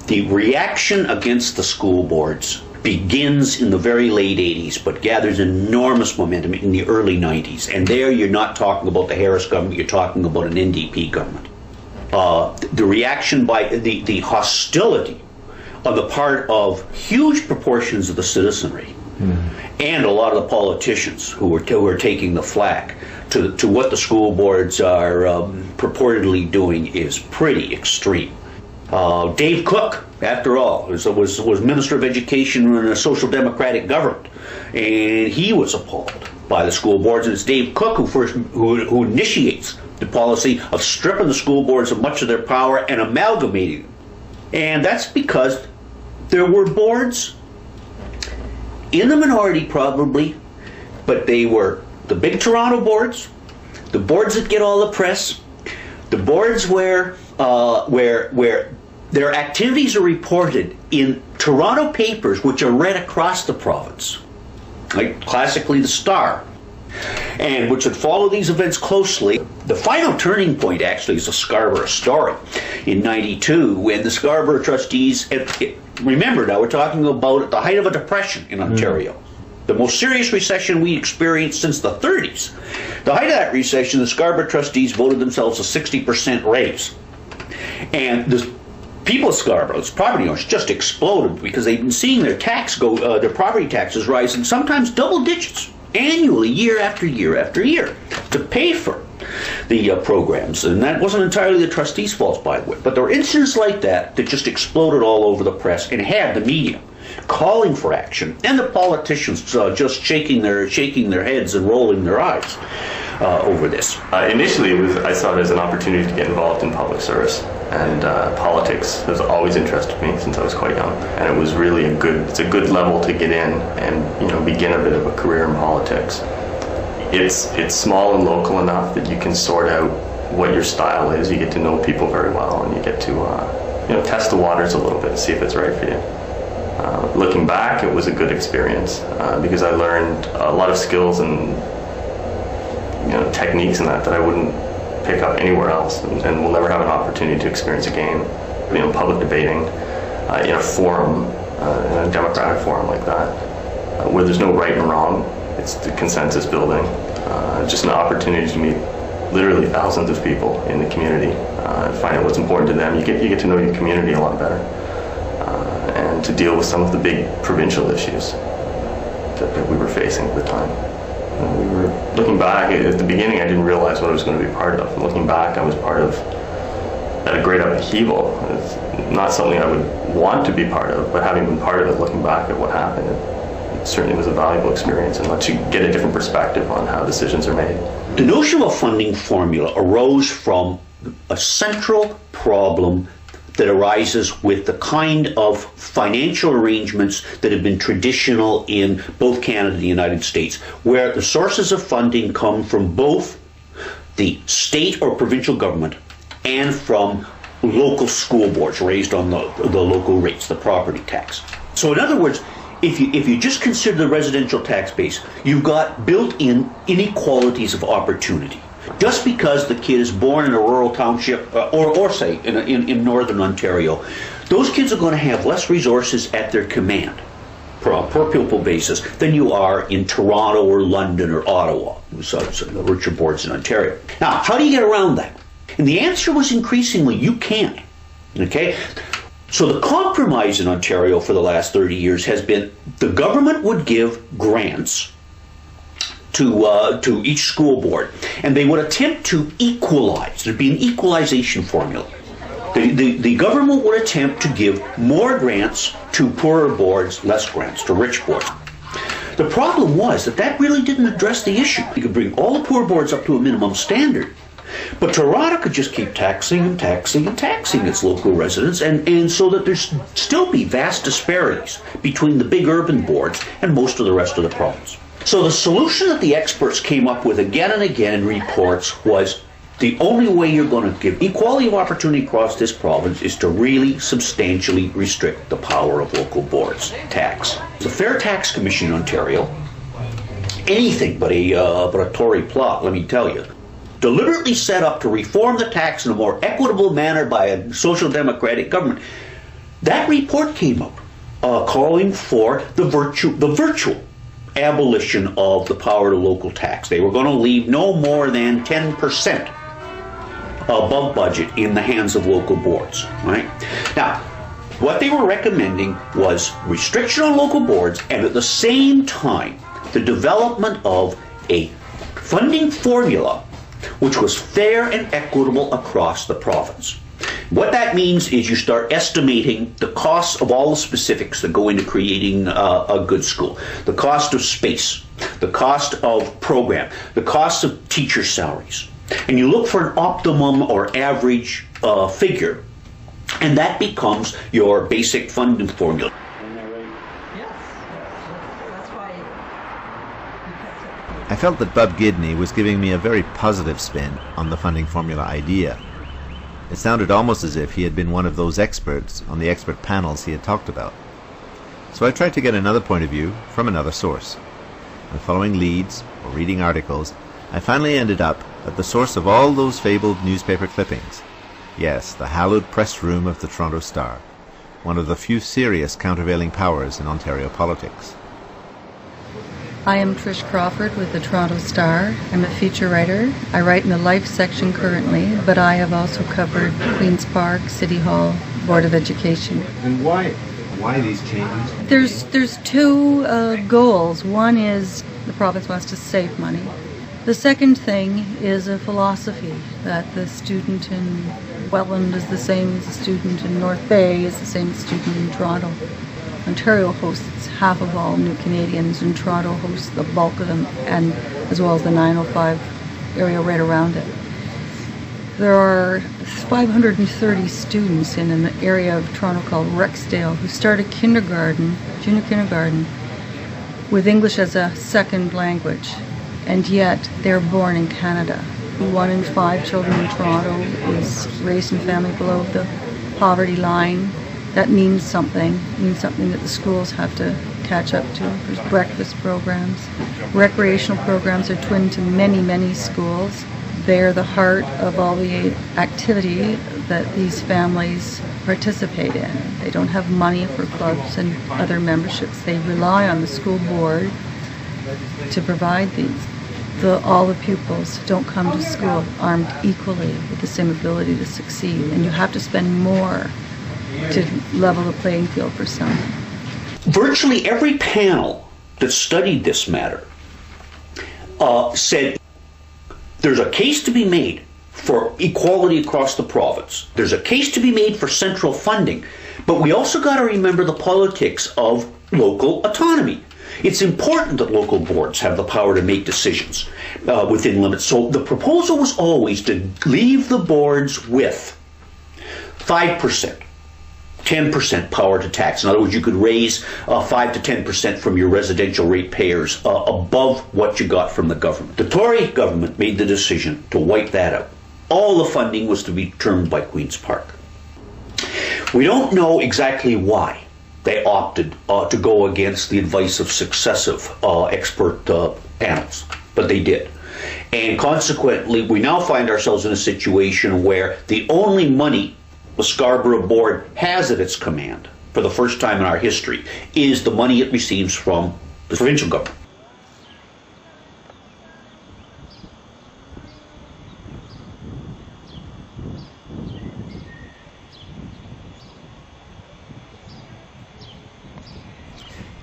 The reaction against the school boards begins in the very late 80s, but gathers enormous momentum in the early 90s. And there you're not talking about the Harris government, you're talking about an NDP government. Uh, the reaction by the, the hostility on the part of huge proportions of the citizenry and a lot of the politicians who are, who were taking the flack to, to what the school boards are um, purportedly doing is pretty extreme. Uh, Dave Cooke, after all, was, was, was Minister of Education in a social democratic government, and he was appalled by the school boards. And it's Dave Cooke who first who, who initiates the policy of stripping the school boards of much of their power and amalgamating them. And that's because there were boards in the minority probably, but they were the big Toronto boards, the boards that get all the press, the boards where uh, where where their activities are reported in Toronto papers, which are read across the province, like classically the Star, and which would follow these events closely. The final turning point actually is the Scarborough story in '92 when the Scarborough trustees. Remember now, we're talking about at the height of a depression in hmm. Ontario. The most serious recession we experienced since the 30s. The height of that recession, the Scarborough trustees voted themselves a 60% raise. And the people Scarborough's property owners just exploded because they've been seeing their tax go, uh, their property taxes rise in sometimes double digits annually, year after year after year, to pay for the uh, programs. And that wasn't entirely the trustees' fault, by the way. But there were incidents like that that just exploded all over the press and had the media calling for action, and the politicians uh, just shaking their shaking their heads and rolling their eyes uh, over this. Uh, initially, it was, I saw it as an opportunity to get involved in public service. And uh, politics has always interested me since I was quite young. And it was really a good, it's a good level to get in and you know begin a bit of a career in politics. It's it's small and local enough that you can sort out what your style is. You get to know people very well, and you get to uh, you know test the waters a little bit and see if it's right for you. Uh, looking back, it was a good experience uh, because I learned a lot of skills and you know techniques and that that I wouldn't pick up anywhere else, and, and will never have an opportunity to experience again. You know, public debating uh, in a forum, uh, in a democratic forum like that, uh, where there's no right and wrong. It's the consensus building. Uh, just an opportunity to meet literally thousands of people in the community uh, and find out what's important to them. You get you get to know your community a lot better, uh, and to deal with some of the big provincial issues that, that we were facing at the time. We were looking back at the beginning. I didn't realize what I was going to be part of. Looking back, I was part of a great upheaval. It's not something I would want to be part of, but having been part of it, looking back at what happened, it, it certainly was a valuable experience and lets you get a different perspective on how decisions are made. The notion of a funding formula arose from a central problem that arises with the kind of financial arrangements that have been traditional in both Canada and the United States, where the sources of funding come from both the state or provincial government and from local school boards raised on the, the local rates, the property tax. So, in other words, if you, if you just consider the residential tax base, you've got built in inequalities of opportunity. Just because the kid is born in a rural township, uh, or, or say in, in, in northern Ontario, those kids are going to have less resources at their command per, pupil basis than you are in Toronto or London or Ottawa, so, so the richer boards in Ontario. Now, how do you get around that? And the answer was increasingly you can't. Okay? So the compromise in Ontario for the last 30 years has been the government would give grants to uh, to each school board, and they would attempt to equalize. There'd be an equalization formula. The, the, the government would attempt to give more grants to poorer boards, less grants to rich boards. The problem was that that really didn't address the issue. You could bring all the poor boards up to a minimum standard, but Toronto could just keep taxing and taxing and taxing its local residents, and, and so that there's still be vast disparities between the big urban boards and most of the rest of the province. So the solution that the experts came up with again and again in reports was the only way you're going to give equality of opportunity across this province is to really substantially restrict the power of local boards. Tax. The Fair Tax Commission in Ontario, anything but a, uh, but a Tory plot, let me tell you, deliberately set up to reform the tax in a more equitable manner by a social democratic government. That report came up uh, calling for the virtue, the virtual abolition of the power to local tax. They were going to leave no more than 10% above budget in the hands of local boards. Right now, what they were recommending was restriction on local boards, and at the same time, the development of a funding formula which was fair and equitable across the province. What that means is you start estimating the costs of all the specifics that go into creating uh, a good school. The cost of space, the cost of program, the cost of teacher salaries. And you look for an optimum or average uh, figure, and that becomes your basic funding formula. I felt that Bob Gidney was giving me a very positive spin on the funding formula idea. It sounded almost as if he had been one of those experts on the expert panels he had talked about. So I tried to get another point of view from another source. And following leads or reading articles, I finally ended up at the source of all those fabled newspaper clippings. Yes, the hallowed press room of the Toronto Star, one of the few serious countervailing powers in Ontario politics. I am Trish Crawford with the Toronto Star. I'm a feature writer. I write in the Life section currently, but I have also covered Queen's Park, City Hall, Board of Education. And why? Why these changes? There's there's two uh, goals. One is the province wants to save money. The second thing is a philosophy that the student in Welland is the same as the student in North Bay is the same as the student in Toronto. Ontario hosts half of all new Canadians, and Toronto hosts the bulk of them, and as well as the 905 area right around it. There are 530 students in an area of Toronto called Rexdale who started kindergarten, junior kindergarten, with English as a second language, and yet they're born in Canada. One in five children in Toronto is raised in family below the poverty line. That means something, it means something that the schools have to catch up to. There's breakfast programs. Recreational programs are twin to many, many schools. They're the heart of all the activity that these families participate in. They don't have money for clubs and other memberships. They rely on the school board to provide these. The, all the pupils don't come to school armed equally with the same ability to succeed, and you have to spend more to level the playing field for some. Virtually every panel that studied this matter uh, said there's a case to be made for equality across the province. There's a case to be made for central funding. But we also got to remember the politics of local autonomy. It's important that local boards have the power to make decisions uh, within limits. So the proposal was always to leave the boards with 5%. 10% power to tax. In other words, you could raise uh, 5 to 10% from your residential ratepayers uh, above what you got from the government. The Tory government made the decision to wipe that out. All the funding was to be determined by Queen's Park. We don't know exactly why they opted uh, to go against the advice of successive uh, expert uh, panels, but they did. And consequently, we now find ourselves in a situation where the only money the Scarborough Board has at its command for the first time in our history is the money it receives from the provincial government.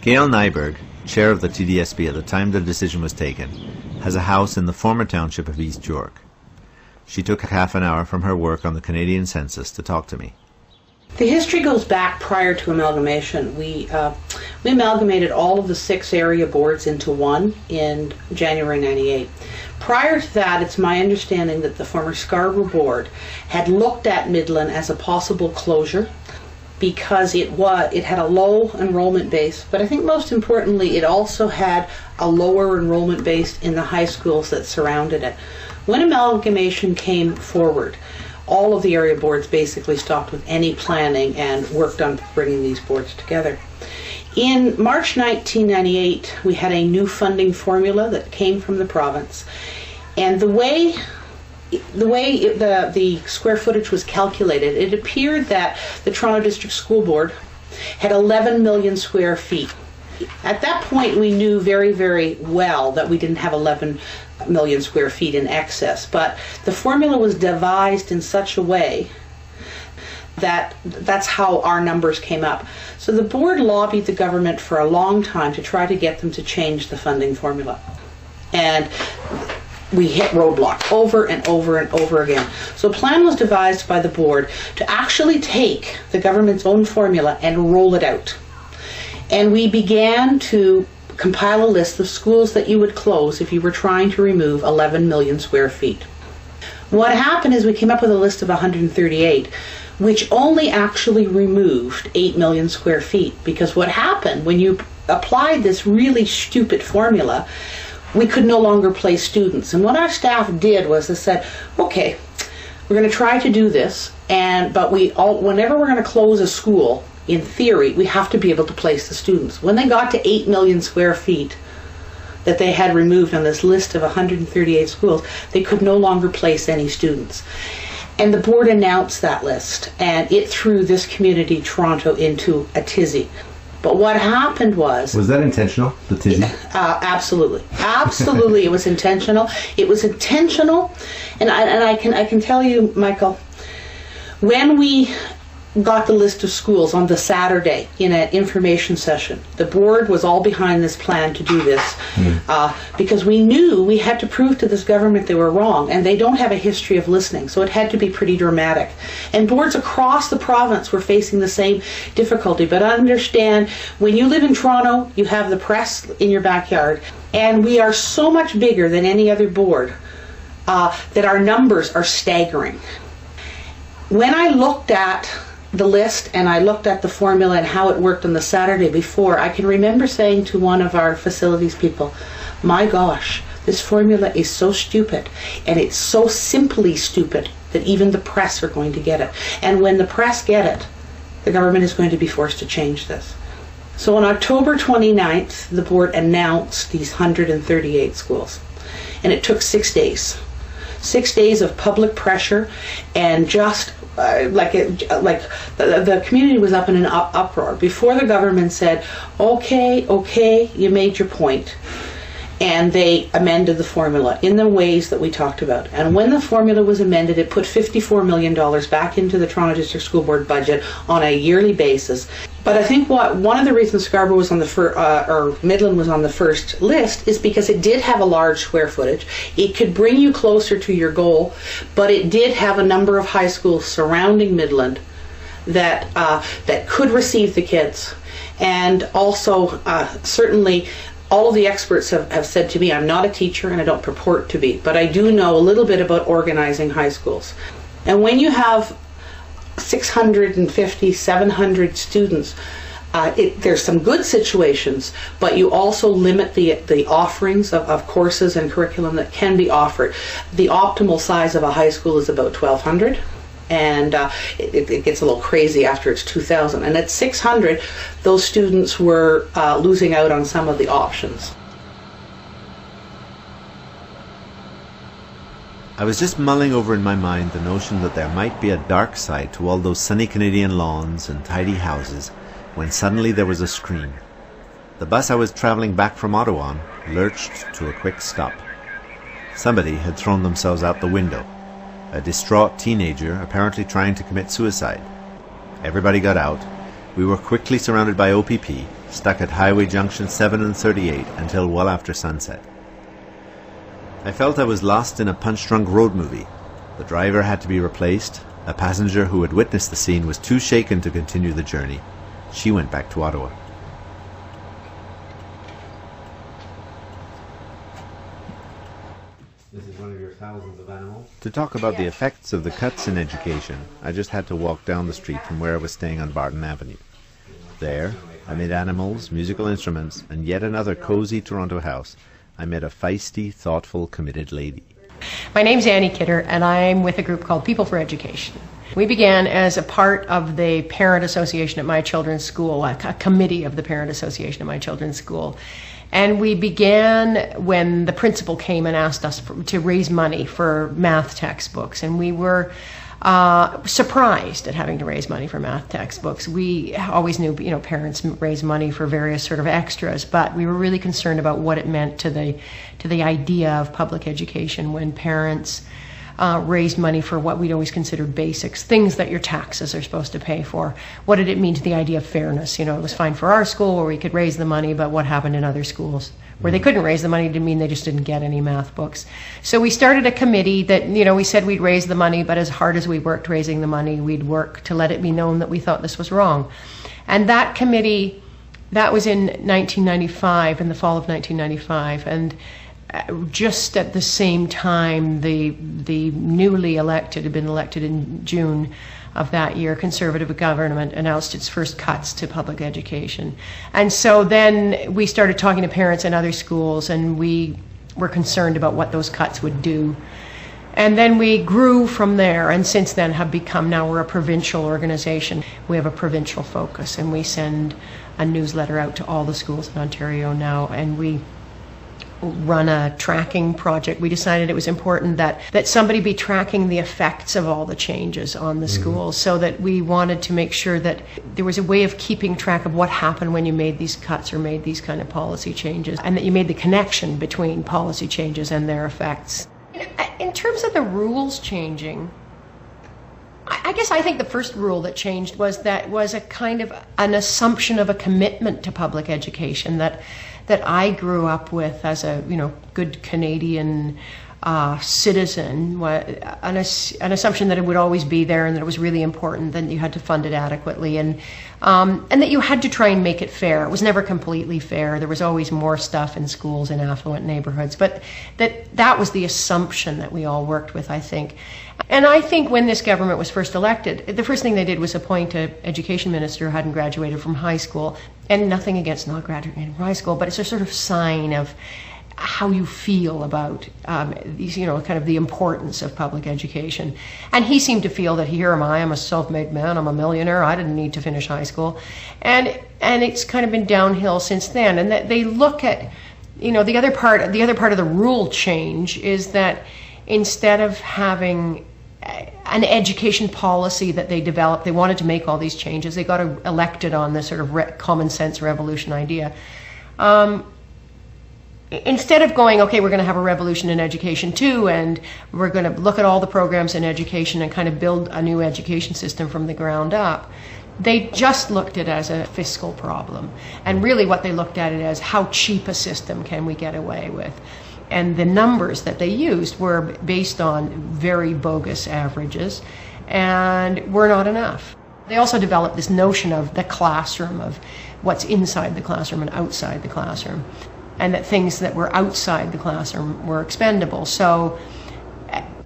Gail Nyberg, chair of the TDSB at the time the decision was taken, has a house in the former township of East York. She took half an hour from her work on the Canadian census to talk to me. The history goes back prior to amalgamation. We uh, we amalgamated all of the six area boards into one in January '98. Prior to that, it's my understanding that the former Scarborough board had looked at Midland as a possible closure because it was it had a low enrollment base, but I think most importantly, it also had a lower enrollment base in the high schools that surrounded it. When amalgamation came forward, all of the area boards basically stopped with any planning and worked on bringing these boards together. In March 1998, we had a new funding formula that came from the province, and the way the way it, the the square footage was calculated, it appeared that the Toronto District School Board had 11 million square feet. At that point, we knew very, very well that we didn't have 11 million square feet in excess, but the formula was devised in such a way that that's how our numbers came up. So the board lobbied the government for a long time to try to get them to change the funding formula. And we hit roadblock over and over and over again. So a plan was devised by the board to actually take the government's own formula and roll it out. And we began to compile a list of schools that you would close if you were trying to remove 11 million square feet. What happened is we came up with a list of 138, which only actually removed 8 million square feet. Because what happened when you applied this really stupid formula, we could no longer place students. And what our staff did was they said, okay, we're going to try to do this, and but we all, whenever we're going to close a school, in theory, we have to be able to place the students. When they got to 8 million square feet that they had removed on this list of 138 schools, they could no longer place any students. And the board announced that list, and it threw this community, Toronto, into a tizzy. But what happened was. Was that intentional, the tizzy? Uh, absolutely, absolutely, it was intentional. It was intentional, and I, and I can I can tell you, Michael, when we got the list of schools on the Saturday in an information session. The board was all behind this plan to do this mm. uh, because we knew we had to prove to this government they were wrong, and they don't have a history of listening, so it had to be pretty dramatic. And boards across the province were facing the same difficulty. But I understand, when you live in Toronto, you have the press in your backyard, and we are so much bigger than any other board uh, that our numbers are staggering. When I looked at the list and I looked at the formula and how it worked on the Saturday before, I can remember saying to one of our facilities people, my gosh, this formula is so stupid and it's so simply stupid that even the press are going to get it. And when the press get it, the government is going to be forced to change this. So on October 29th, the board announced these 138 schools. And it took six days. Six days of public pressure and just uh, like it, like the, the community was up in an up, uproar before the government said, "Okay, okay, you made your point." And they amended the formula in the ways that we talked about. And when the formula was amended, it put $54 million back into the Toronto District School Board budget on a yearly basis. But I think what one of the reasons Scarborough was on the first, uh, or Midland was on the first list is because it did have a large square footage. It could bring you closer to your goal, but it did have a number of high schools surrounding Midland that uh, that could receive the kids, and also uh, certainly all of the experts have, have said to me, I'm not a teacher and I don't purport to be, but I do know a little bit about organizing high schools. And when you have 650, 700 students, uh, it, there's some good situations, but you also limit the the offerings of, of courses and curriculum that can be offered. The optimal size of a high school is about 1,200 and uh, it, it, gets a little crazy after it's 2000. And at 600, those students were uh, losing out on some of the options. I was just mulling over in my mind the notion that there might be a dark side to all those sunny Canadian lawns and tidy houses when suddenly there was a scream. The bus I was travelling back from Ottawa on lurched to a quick stop. Somebody had thrown themselves out the window a distraught teenager apparently trying to commit suicide. Everybody got out. We were quickly surrounded by OPP, stuck at Highway Junction 7 and 38 until well after sunset. I felt I was lost in a punch-drunk road movie. The driver had to be replaced. A passenger who had witnessed the scene was too shaken to continue the journey. She went back to Ottawa. To talk about the effects of the cuts in education, I just had to walk down the street from where I was staying on Barton Avenue. There, amid animals, musical instruments, and yet another cozy Toronto house, I met a feisty, thoughtful, committed lady. My name's Annie Kidder, and I'm with a group called People for Education. We began as a part of the Parent Association at my children's school, a, a committee of the Parent Association at my children's school. And we began when the principal came and asked us for, to raise money for math textbooks. And we were uh, surprised at having to raise money for math textbooks. We always knew, you know, parents raise money for various sort of extras, but we were really concerned about what it meant to the to the idea of public education when parents uh, raised money for what we'd always considered basics, things that your taxes are supposed to pay for. What did it mean to the idea of fairness? You know, it was fine for our school where we could raise the money, but what happened in other schools? Where they couldn't raise the money didn't mean they just didn't get any math books. So we started a committee that, you know, we said we'd raise the money, but as hard as we worked raising the money, we'd work to let it be known that we thought this was wrong. And that committee, that was in 1995, in the fall of 1995. And just at the same time, the the newly elected had been elected in June of that year, conservative government announced its first cuts to public education, and so then we started talking to parents in other schools, and we were concerned about what those cuts would do. And then we grew from there, and since then have become now we're a provincial organization. We have a provincial focus, and we send a newsletter out to all the schools in Ontario now, and we run a tracking project, we decided it was important that, that somebody be tracking the effects of all the changes on the mm-hmm. schools so that we wanted to make sure that there was a way of keeping track of what happened when you made these cuts or made these kind of policy changes and that you made the connection between policy changes and their effects. In terms of the rules changing, I guess I think the first rule that changed was that was a kind of an assumption of a commitment to public education that that I grew up with as a you know good Canadian uh, citizen, an, an assumption that it would always be there and that it was really important, that you had to fund it adequately, and um, and that you had to try and make it fair. It was never completely fair. There was always more stuff in schools in affluent neighborhoods, but that that was the assumption that we all worked with, I think. And I think when this government was first elected, the first thing they did was appoint an education minister who hadn't graduated from high school. And nothing against not graduating from high school, but it's a sort of sign of how you feel about um, these, you know, kind of the importance of public education. And he seemed to feel that here am I, I'm a self-made man, I'm a millionaire, I didn't need to finish high school, and and it's kind of been downhill since then. And that they look at, you know, the other part, the other part of the rule change is that instead of having an education policy that they developed. They wanted to make all these changes. They got elected on this sort of re- common sense revolution idea. Um, instead of going, okay, we're going to have a revolution in education too, and we're going to look at all the programs in education and kind of build a new education system from the ground up, they just looked at it as a fiscal problem. And really, what they looked at it as how cheap a system can we get away with? And the numbers that they used were based on very bogus averages and were not enough. They also developed this notion of the classroom, of what's inside the classroom and outside the classroom and that things that were outside the classroom were expendable. So,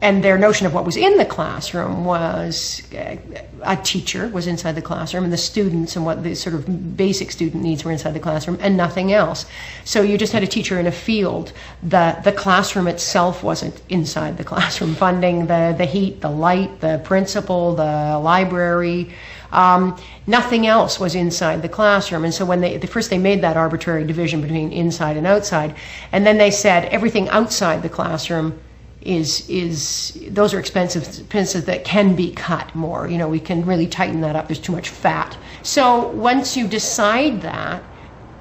and their notion of what was in the classroom was uh, a teacher was inside the classroom, and the students and what the sort of basic student needs were inside the classroom, and nothing else. So you just had a teacher in a field. The the classroom itself wasn't inside the classroom. Funding the the heat, the light, the principal, the library. Um, nothing else was inside the classroom. And so when they, the first they made that arbitrary division between inside and outside, and then they said everything outside the classroom is is those are expensive expenses that can be cut more. You know, we can really tighten that up. There's too much fat. So once you decide that,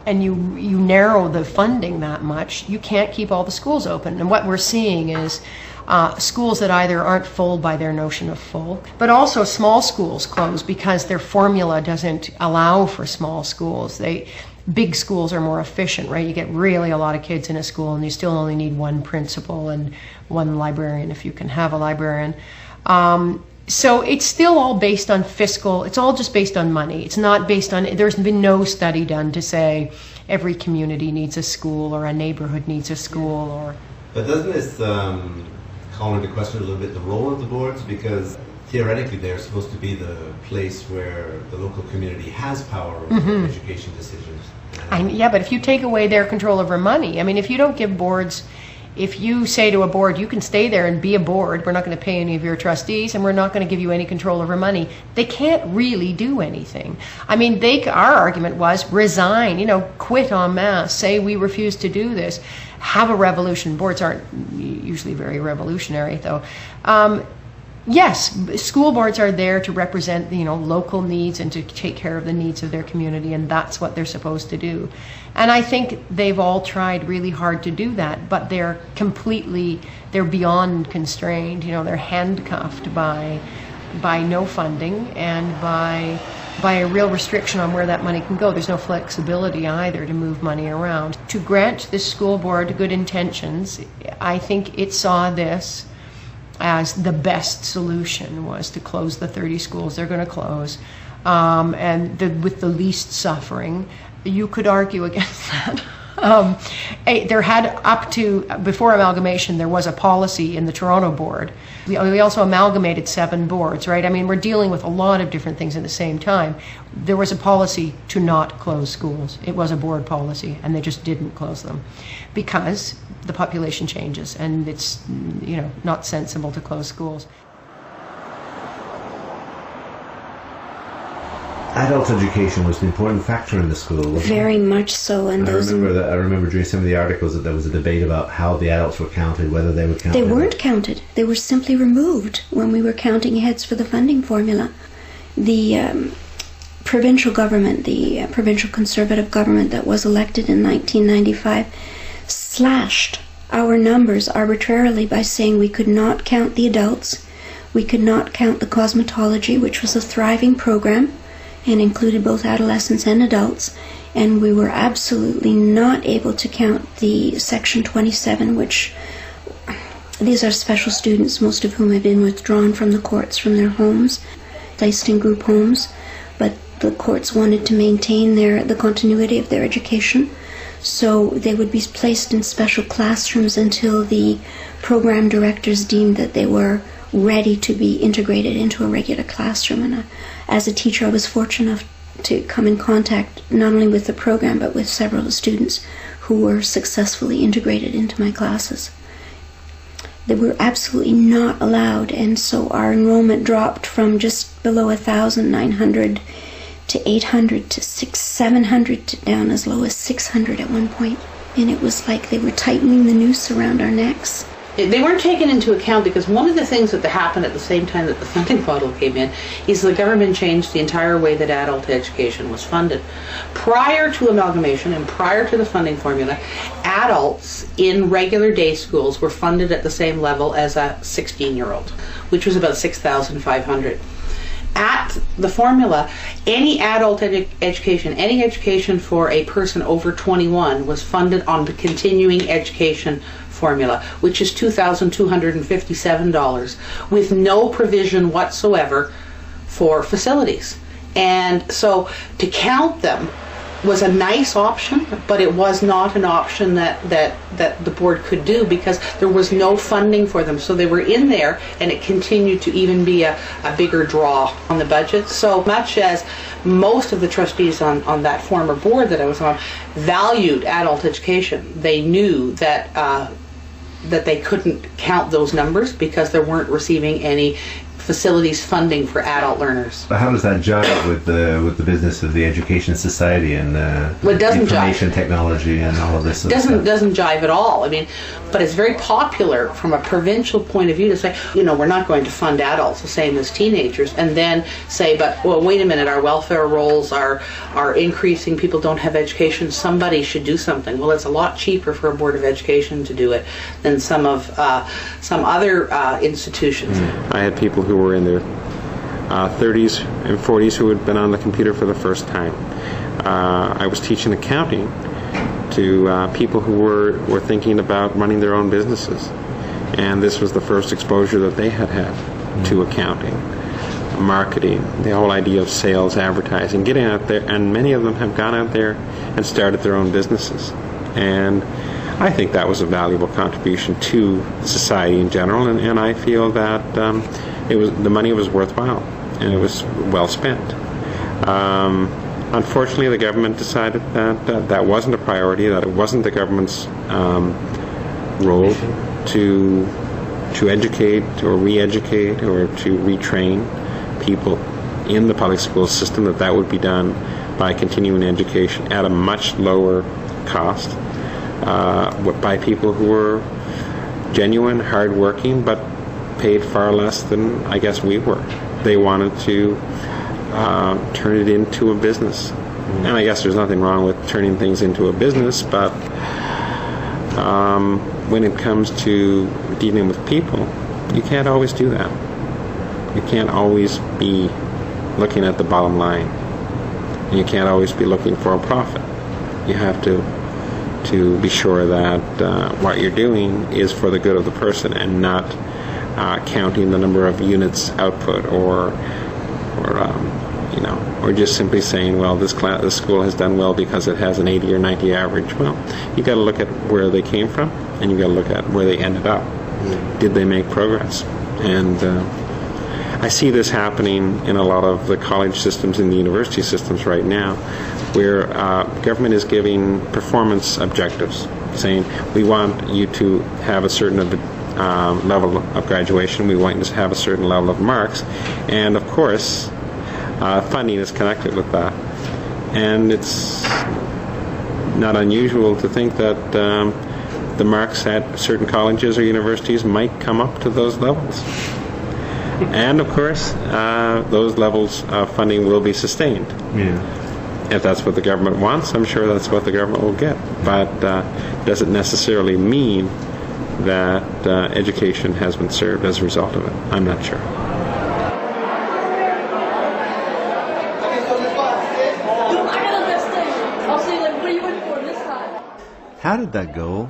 and you you narrow the funding that much, you can't keep all the schools open. And what we're seeing is uh, schools that either aren't full by their notion of full, but also small schools close because their formula doesn't allow for small schools. They big schools are more efficient, right? You get really a lot of kids in a school, and you still only need one principal and one librarian if you can have a librarian. Um, so it's still all based on fiscal. It's all just based on money. It's not based on. There's been no study done to say every community needs a school or a neighborhood needs a school or. But doesn't this um, call into question a little bit the role of the boards because theoretically they're supposed to be the place where the local community has power over Mhm. education decisions. I, yeah, but if you take away their control over money, I mean, if you don't give boards, if you say to a board, you can stay there and be a board, we're not going to pay any of your trustees, and we're not going to give you any control over money, they can't really do anything. I mean, they our argument was resign, you know, quit en masse, say we refuse to do this, have a revolution. Boards aren't usually very revolutionary, though. Um, yes, school boards are there to represent you know local needs and to take care of the needs of their community, and that's what they're supposed to do. And I think they've all tried really hard to do that, but they're completely they're beyond constrained. You know, they're handcuffed by by no funding and by by a real restriction on where that money can go. There's no flexibility either to move money around. To grant this school board good intentions, I think it saw this as the best solution was to close the 30 schools they're going to close. Um, and the, with the least suffering you could argue against that. Um, eh, there had up to before amalgamation there was a policy in the toronto board. We, we also amalgamated seven boards right? I mean we're dealing with a lot of different things at the same time. There was a policy to not close schools. It was a board policy and they just didn't close them. Because the population changes and it's you know not sensible to close schools Adult education was an important factor in the school. Wasn't it? Very much so, and I those remember that. I remember during some of the articles that there was a debate about how the adults were counted, whether they were counted. They weren't counted. They were simply removed when we were counting heads for the funding formula. The um, provincial government, the uh, provincial conservative government that was elected in 1995, slashed our numbers arbitrarily by saying we could not count the adults, we could not count the cosmetology, which was a thriving program and included both adolescents and adults, and we were absolutely not able to count the Section 27, which These are special students, most of whom have been withdrawn from the courts from their homes, placed in group homes, but the courts wanted to maintain their the continuity of their education. So they would be placed in special classrooms until the program directors deemed that they were ready to be integrated into a regular classroom. And uh, as a teacher, I was fortunate enough to come in contact not only with the program but with several students who were successfully integrated into my classes. They were absolutely not allowed, and so our enrollment dropped from just below 1,900 to 800 to 6, 700 to down as low as 600 at one. And it was like they were tightening the noose around our necks. They weren't taken into account because one of the things that happened at the same time that the funding model came in is the government changed the entire way that adult education was funded. Prior to amalgamation and prior to the funding formula, adults in regular day schools were funded at the same level as a 16 year old, which was about 6,500 at the formula, any adult edu- education, any education for a person over 21 was funded on the continuing education formula, which is $2,257, with no provision whatsoever for facilities. And so to count them was a nice option, but it was not an option that, that, that the board could do because there was no funding for them. So they were in there and it continued to even be a, a bigger draw on the budget. So much as most of the trustees on, on that former board that I was on valued adult education, they knew that uh, that they couldn't count those numbers because they weren't receiving any facilities funding for adult learners. But how does that jive with the with the business of the Education Society and uh, Well, doesn't information technology and all of this? sort doesn't stuff? doesn't jive at all. I mean, but it's very popular from a provincial point of view to say, you know, we're not going to fund adults the same as teenagers, and then say, but well, wait a minute, our welfare rolls are are increasing. People don't have education. Somebody should do something. Well, it's a lot cheaper for a board of education to do it than some of uh, some other uh, institutions. I had people who were in their uh, 30s and 40s who had been on the computer for the first time. Uh, I was teaching accounting to uh, people who were, were thinking about running their own businesses. And this was the first exposure that they had had to accounting, marketing, the whole idea of sales, advertising, getting out there. And many of them have gone out there and started their own businesses. And I think that was a valuable contribution to society in general, and, and I feel that um, it was the money was worthwhile and it was well spent. Um, unfortunately, the government decided that, that that wasn't a priority, that it wasn't the government's um, role to to educate or re-educate or to retrain people in the public school system. That that would be done by continuing education at a much lower cost uh, by people who were genuine, hardworking, but paid far less than I guess we were. They wanted to uh, turn it into a business. And I guess there's nothing wrong with turning things into a business, but um, when it comes to dealing with people, you can't always do that. You can't always be looking at the bottom line. And you can't always be looking for a profit. You have to to be sure that uh, what you're doing is for the good of the person and not uh, counting the number of units output or or um, you know or just simply saying well this class this school has done well because it has an 80 or 90 average. Well you got to look at where they came from and you got to look at where they ended up. Did they make progress? And uh, I see this happening in a lot of the college systems and the university systems right now, where uh, government is giving performance objectives, saying we want you to have a certain um, level of graduation, we want to have a certain level of marks, and of course, uh, funding is connected with that. And it's not unusual to think that um, the marks at certain colleges or universities might come up to those levels and of course, uh, those levels of funding will be sustained. Yeah. If that's what the government wants, I'm sure that's what the government will get. But uh, does it necessarily mean that uh, education has been served as a result of it? I'm not sure. How did that go?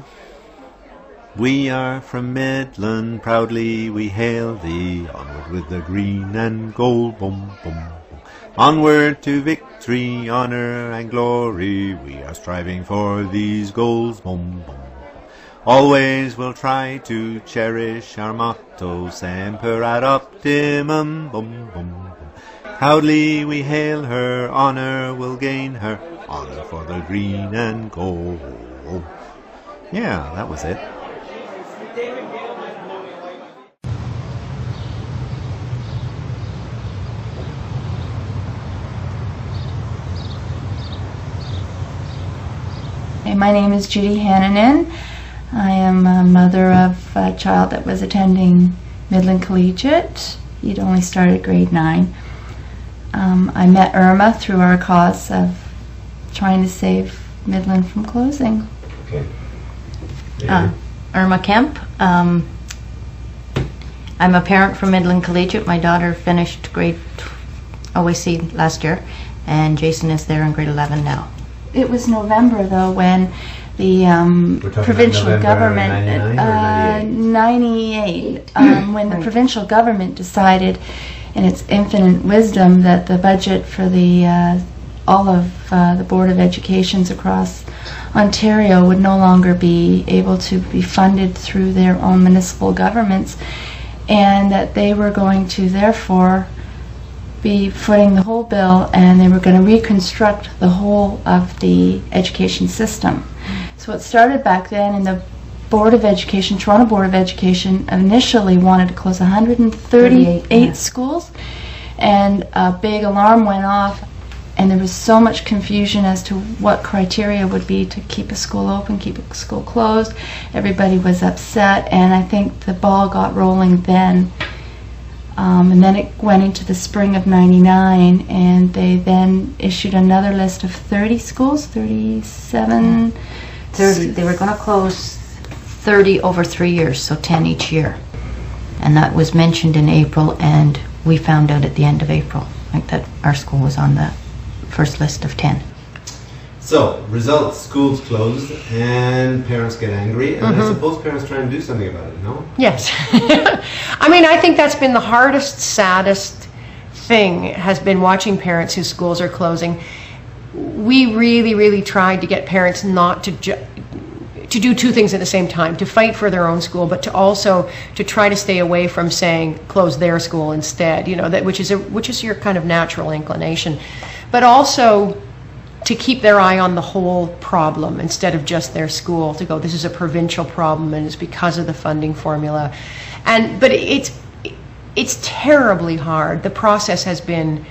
We are from Midland, proudly we hail thee. Onward with the green and gold, boom, boom, boom. Onward to victory, honor and glory. We are striving for these goals, boom, boom. Always we'll try to cherish our motto, semper ad optimum, boom, boom. Proudly we hail her, honor will gain her, honor for the green and gold. Yeah, that was it. Hey, my name is Judy Hannanen. I am a mother of a child that was attending Midland Collegiate. He'd only started grade 9. Um, I met Irma through our cause of trying to save Midland from closing. Okay. Uh, Irma Kemp. Um, I'm a parent from Midland Collegiate. My daughter finished grade OAC last year, and Jason is there in grade 11 now. It was November though when the um, We're talking about provincial government, 99 or uh, 98, um, when the provincial government decided, in its infinite wisdom, that the budget for the uh, all of uh, the Board of Educations across Ontario would no longer be able to be funded through their own municipal governments, and that they were going to therefore be footing the whole bill and they were going to reconstruct the whole of the education system. So it started back then and the Board of Education, Toronto Board of Education initially wanted to close 138 yeah. schools and a big alarm went off and there was so much confusion as to what criteria would be to keep a school open, keep a school closed. Everybody was upset and I think the ball got rolling then. Um, and then it went into the spring of 99 and they then issued another list of 30 schools 37 30, they were going to close 30 over three years, so 10 each year. And that was mentioned in April, and we found out at the end of April, like that our school was on the first list of 10. So, results, schools closed, and parents get angry, and I Mhm. suppose parents try and do something about it, no? Yes. I mean, I think that's been the hardest, saddest thing has been watching parents whose schools are closing. We really, really tried to get parents not to ju- to do two things at the same time to fight for their own school but to also to try to stay away from saying close their school instead you know that which is a which is your kind of natural inclination. But also to keep their eye on the whole problem instead of just their school to go this is a provincial problem and it's because of the funding formula. And but it's it's terribly hard. The process has been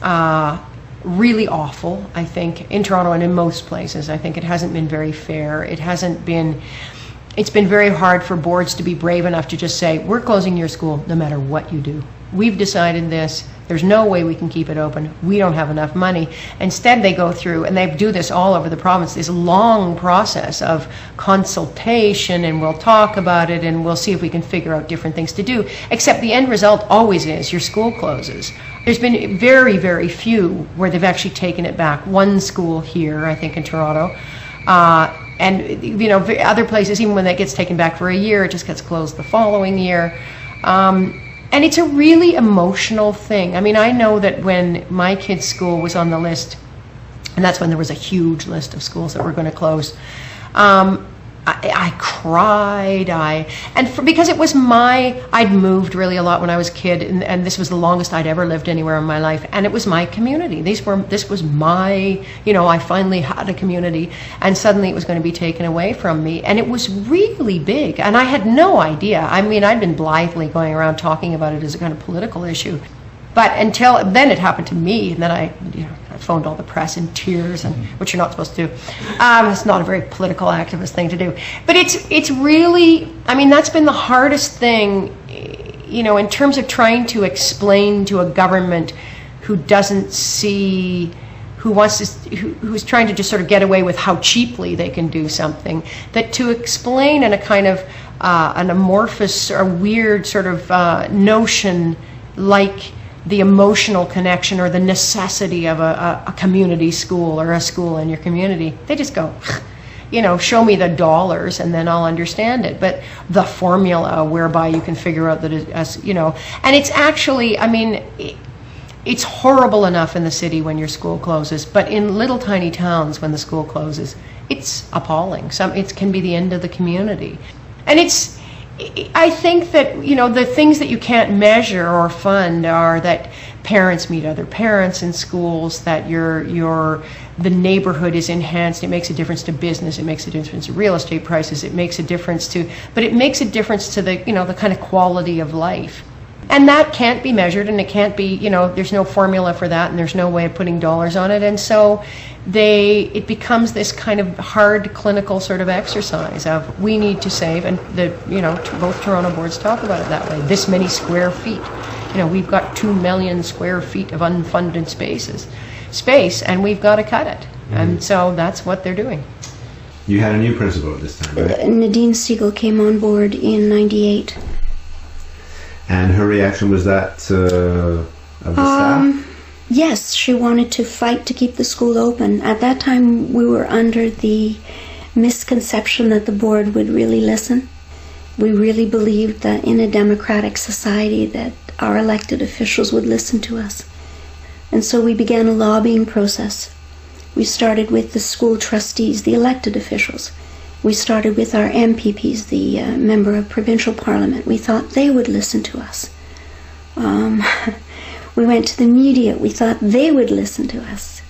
uh, really awful i think in toronto and in most places. I think it hasn't been very fair. It hasn't been it's been very hard for boards to be brave enough to just say we're closing your school no matter what you do. We've decided this there's no way we can keep it open. We don't have enough money. Instead they go through and they do this all over the province this long process of consultation and we'll talk about it and we'll see if we can figure out different things to do. Except the end result always is your school closes. There's been very very few where they've actually taken it back. One school here i think in toronto. Uh, and you know other places even when that gets taken back for a year it just gets closed the following year. Um, and it's a really emotional thing. I mean i know that when my kids school was on the list and that's when there was a huge list of schools that were going to close um, I, I cried. I and for, because it was my I'd moved really a lot when I was a kid, and, and this was the longest I'd ever lived anywhere in my life, and it was my community. These were this was my you know I finally had a community, and suddenly it was going to be taken away from me, and it was really big, and I had no idea. I mean, I'd been blithely going around talking about it as a kind of political issue, but until then it happened to me, and then I you know I phoned all the press in tears, and which you're not supposed to do. Um, it's not a very political activist thing to do, but it's it's really. I mean, that's been the hardest thing, you know, in terms of trying to explain to a government who doesn't see who wants to who, who's trying to just sort of get away with how cheaply they can do something that to explain in a kind of uh, an amorphous or weird sort of uh, notion like the emotional connection or the necessity of a, a, a community school or a school in your community they just go you know, show me the dollars and then I'll understand it. But the formula whereby you can figure out that, it, as you know, and it's actually, I mean, it's horrible enough in the city when your school closes, but in little tiny towns when the school closes, it's appalling. Some it can be the end of the community, and it's. I think that you know the things that you can't measure or fund are that parents meet other parents in schools, that your your the neighborhood is enhanced. It makes a difference to business. It makes a difference to real estate prices. It makes a difference to, but it makes a difference to the you know the kind of quality of life. And that can't be measured, and it can't be, you know, there's no formula for that, and there's no way of putting dollars on it. And so they, it becomes this kind of hard clinical sort of exercise of we need to save, and the, you know, t- both Toronto boards talk about it that way. This many square feet, you know, we've got two million square feet of unfunded spaces, space, and we've got to cut it. And mm-hmm. so that's what they're doing. You had a new principal at this time, right? Uh, Nadine Siegel came on board in 98. And her reaction was that uh, of the staff? Um, yes, she wanted to fight to keep the school open. At that time, we were under the misconception that the board would really listen. We really believed that in a democratic society that our elected officials would listen to us. And so we began a lobbying process. We started with the school trustees, the elected officials. We started with our MPPs, the uh, member of provincial parliament. We thought they would listen to us. Um, we went to the media. We thought they would listen to us.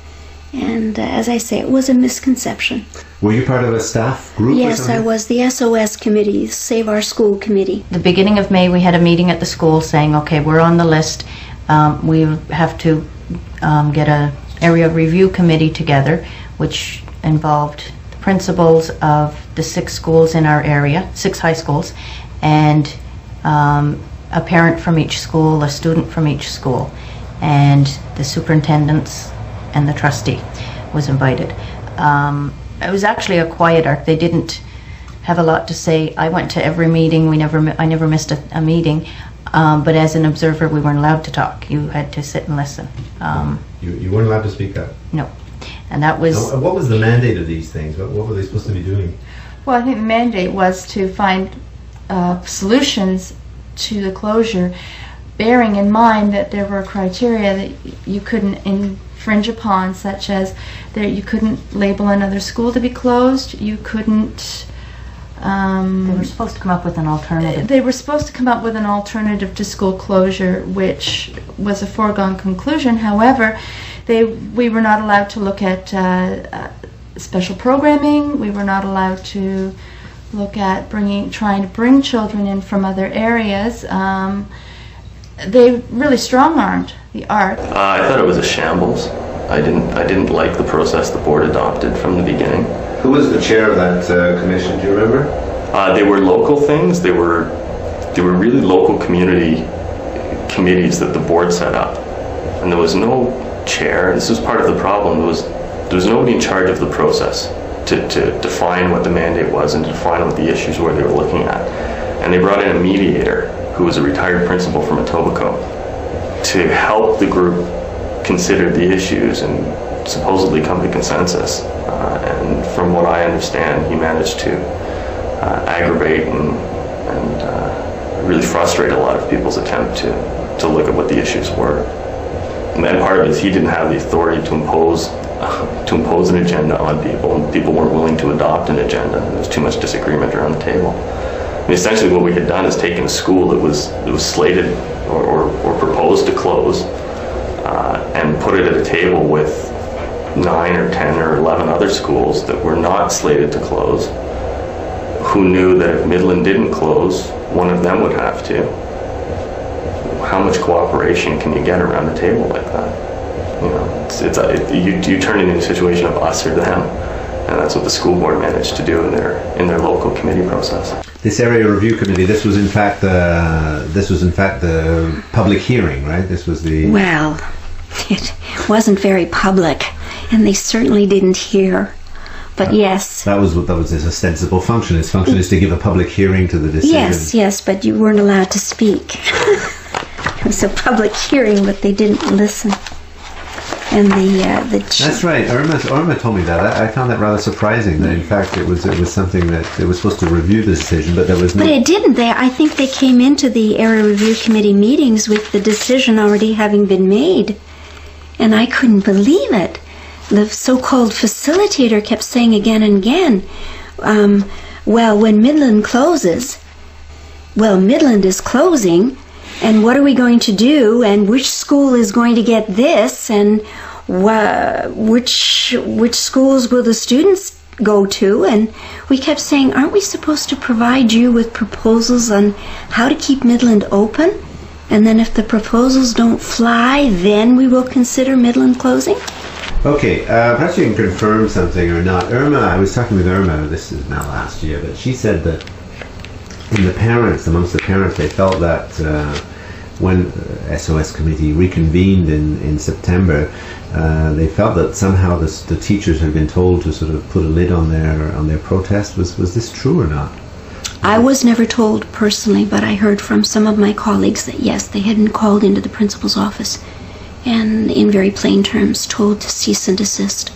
And uh, as I say, it was a misconception. Were you part of a staff group? or Yes, I was the SOS committee, Save Our School committee. the beginning of May, we had a meeting at the school saying, okay, we're on the list. Um, we have to um, get a area review committee together, which involved the principals of the six schools in our area, six high schools, and um, a parent from each school, a student from each school, and the superintendents and the trustee was invited. Um, it was actually a quiet arc. They didn't have a lot to say. I went to every meeting. We never, I never missed a, a meeting. Um, but as an observer, we weren't allowed to talk. You had to sit and listen. Um, You, you weren't allowed to speak up. no, and that was. What was the mandate of these things? What, what were they supposed to be doing? Well, I think the mandate was to find uh, solutions to the closure, bearing in mind that there were criteria that you couldn't infringe upon, such as that you couldn't label another school to be closed, you couldn't. Um, They were supposed to come up with an alternative. They were supposed to come up with an alternative to school closure, which was a foregone conclusion. However, they we were not allowed to look at uh, uh, special programming. We were not allowed to look at bringing, trying to bring children in from other areas. Um, they really strong-armed the art. Uh, I thought it was a shambles. I didn't. I didn't like the process the board adopted from the beginning. Who was the chair of that uh, commission? Do you remember? Uh, they were local things. They were. They were really local community committees that the board set up, and there was no chair. This was part of the problem. There was there was nobody in charge of the process to, to define what the mandate was and to define what the issues were they were looking at. And they brought in a mediator who was a retired principal from Etobicoke to help the group consider the issues and supposedly come to consensus. Uh, and from what I understand, he managed to uh, aggravate and, and uh, really frustrate a lot of people's attempt to, to look at what the issues were. And part of it is he didn't have the authority to impose to impose an agenda on people, and people weren't willing to adopt an agenda. There was too much disagreement around the table. I mean, essentially, what we had done is taken a school that was that was slated or, or, or proposed to close, uh, and put it at a table with nine or ten or eleven other schools that were not slated to close, who knew that if Midland didn't close, one of them would have to. How much cooperation can you get around a table like that? You know, it's, it's a, it, you, you turn it into a situation of us or them, and that's what the school board managed to do in their in their local committee process. This area review committee. This was in fact the this was in fact the public hearing, right? This was the Well, it wasn't very public, and they certainly didn't hear. But yes, that was what that was his ostensible function. His function is to give a public hearing to the decision. yes, yes, but you weren't allowed to speak. it was a public hearing, but they didn't listen. And the uh, the. That's right. Irma, Irma told me that. I, I found that rather surprising. That in fact it was it was something that it was supposed to review the decision, but there was no. But it didn't. They, I think they came into the area review committee meetings with the decision already having been made, and I couldn't believe it. The so-called facilitator kept saying again and again, um, "Well, when Midland closes, well, Midland is closing, and what are we going to do? And which school is going to get this? And wha- which which schools will the students go to?" And we kept saying, "Aren't we supposed to provide you with proposals on how to keep Midland open?" And then if the proposals don't fly, then we will consider Midland closing? Okay, uh, perhaps you can confirm something or not. Irma, I was talking with Irma. This is now last year, but she said that in the parents, amongst the parents, they felt that uh, when uh, SOS committee reconvened in in September, uh, they felt that somehow the, the teachers had been told to sort of put a lid on their on their protest. Was was this true or not? I was never told personally, but I heard from some of my colleagues that yes, they had been called into the principal's office and, in very plain terms, told to cease and desist.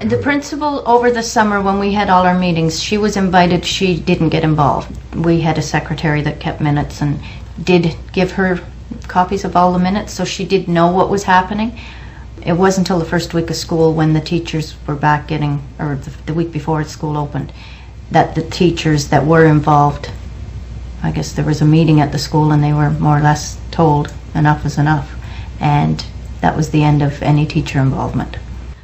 The principal over the summer when we had all our meetings, she was invited, she didn't get involved. We had a secretary that kept minutes and did give her copies of all the minutes, so she did know what was happening. It wasn't until the first week of school when the teachers were back getting, or the, the week before school opened, that the teachers that were involved, I guess there was a meeting at the school and they were more or less told enough is enough. And that was the end of any teacher involvement.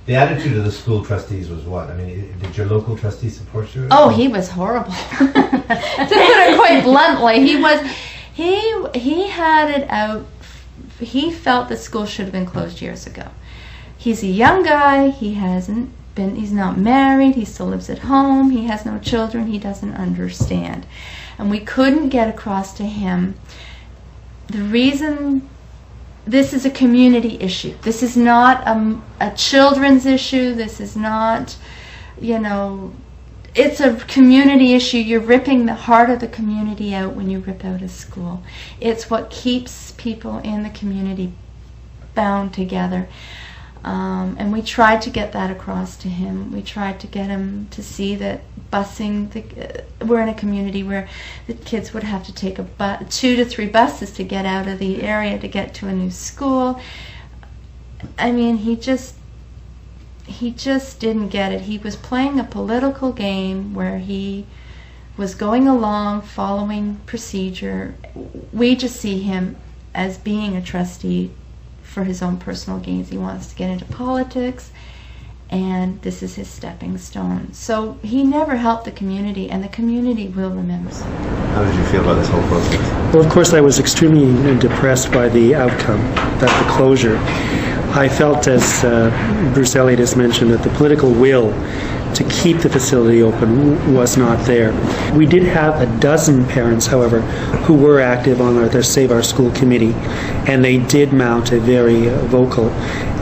The attitude of the school trustees was what? I mean, did your local trustee support you? Oh, he was horrible. to put it quite bluntly, he was. He he had it out. He felt that school should have been closed years ago. He's a young guy. He hasn't been. He's not married. He still lives at home. He has no children. He doesn't understand, and we couldn't get across to him the reason this is a community issue. This is not a, a children's issue. This is not, you know, it's a community issue. You're ripping the heart of the community out when you rip out a school. It's what keeps people in the community bound together. Um, and we tried to get that across to him. We tried to get him to see that busing, the, uh, we're in a community where the kids would have to take a bu- two to three buses to get out of the area to get to a new school. I mean, he just he just didn't get it. He was playing a political game where he was going along following procedure. We just see him as being a trustee for his own personal gains. He wants to get into politics, and this is his stepping stone. So he never helped the community, and the community will remember. How did you feel about this whole process? Well, of course, I was extremely depressed by the outcome, that the closure. I felt, as uh, Bruce Elliott has mentioned, that the political will to keep the facility open w- was not there. We did have a dozen parents, however, who were active on our, their Save Our School committee, and they did mount a very uh, vocal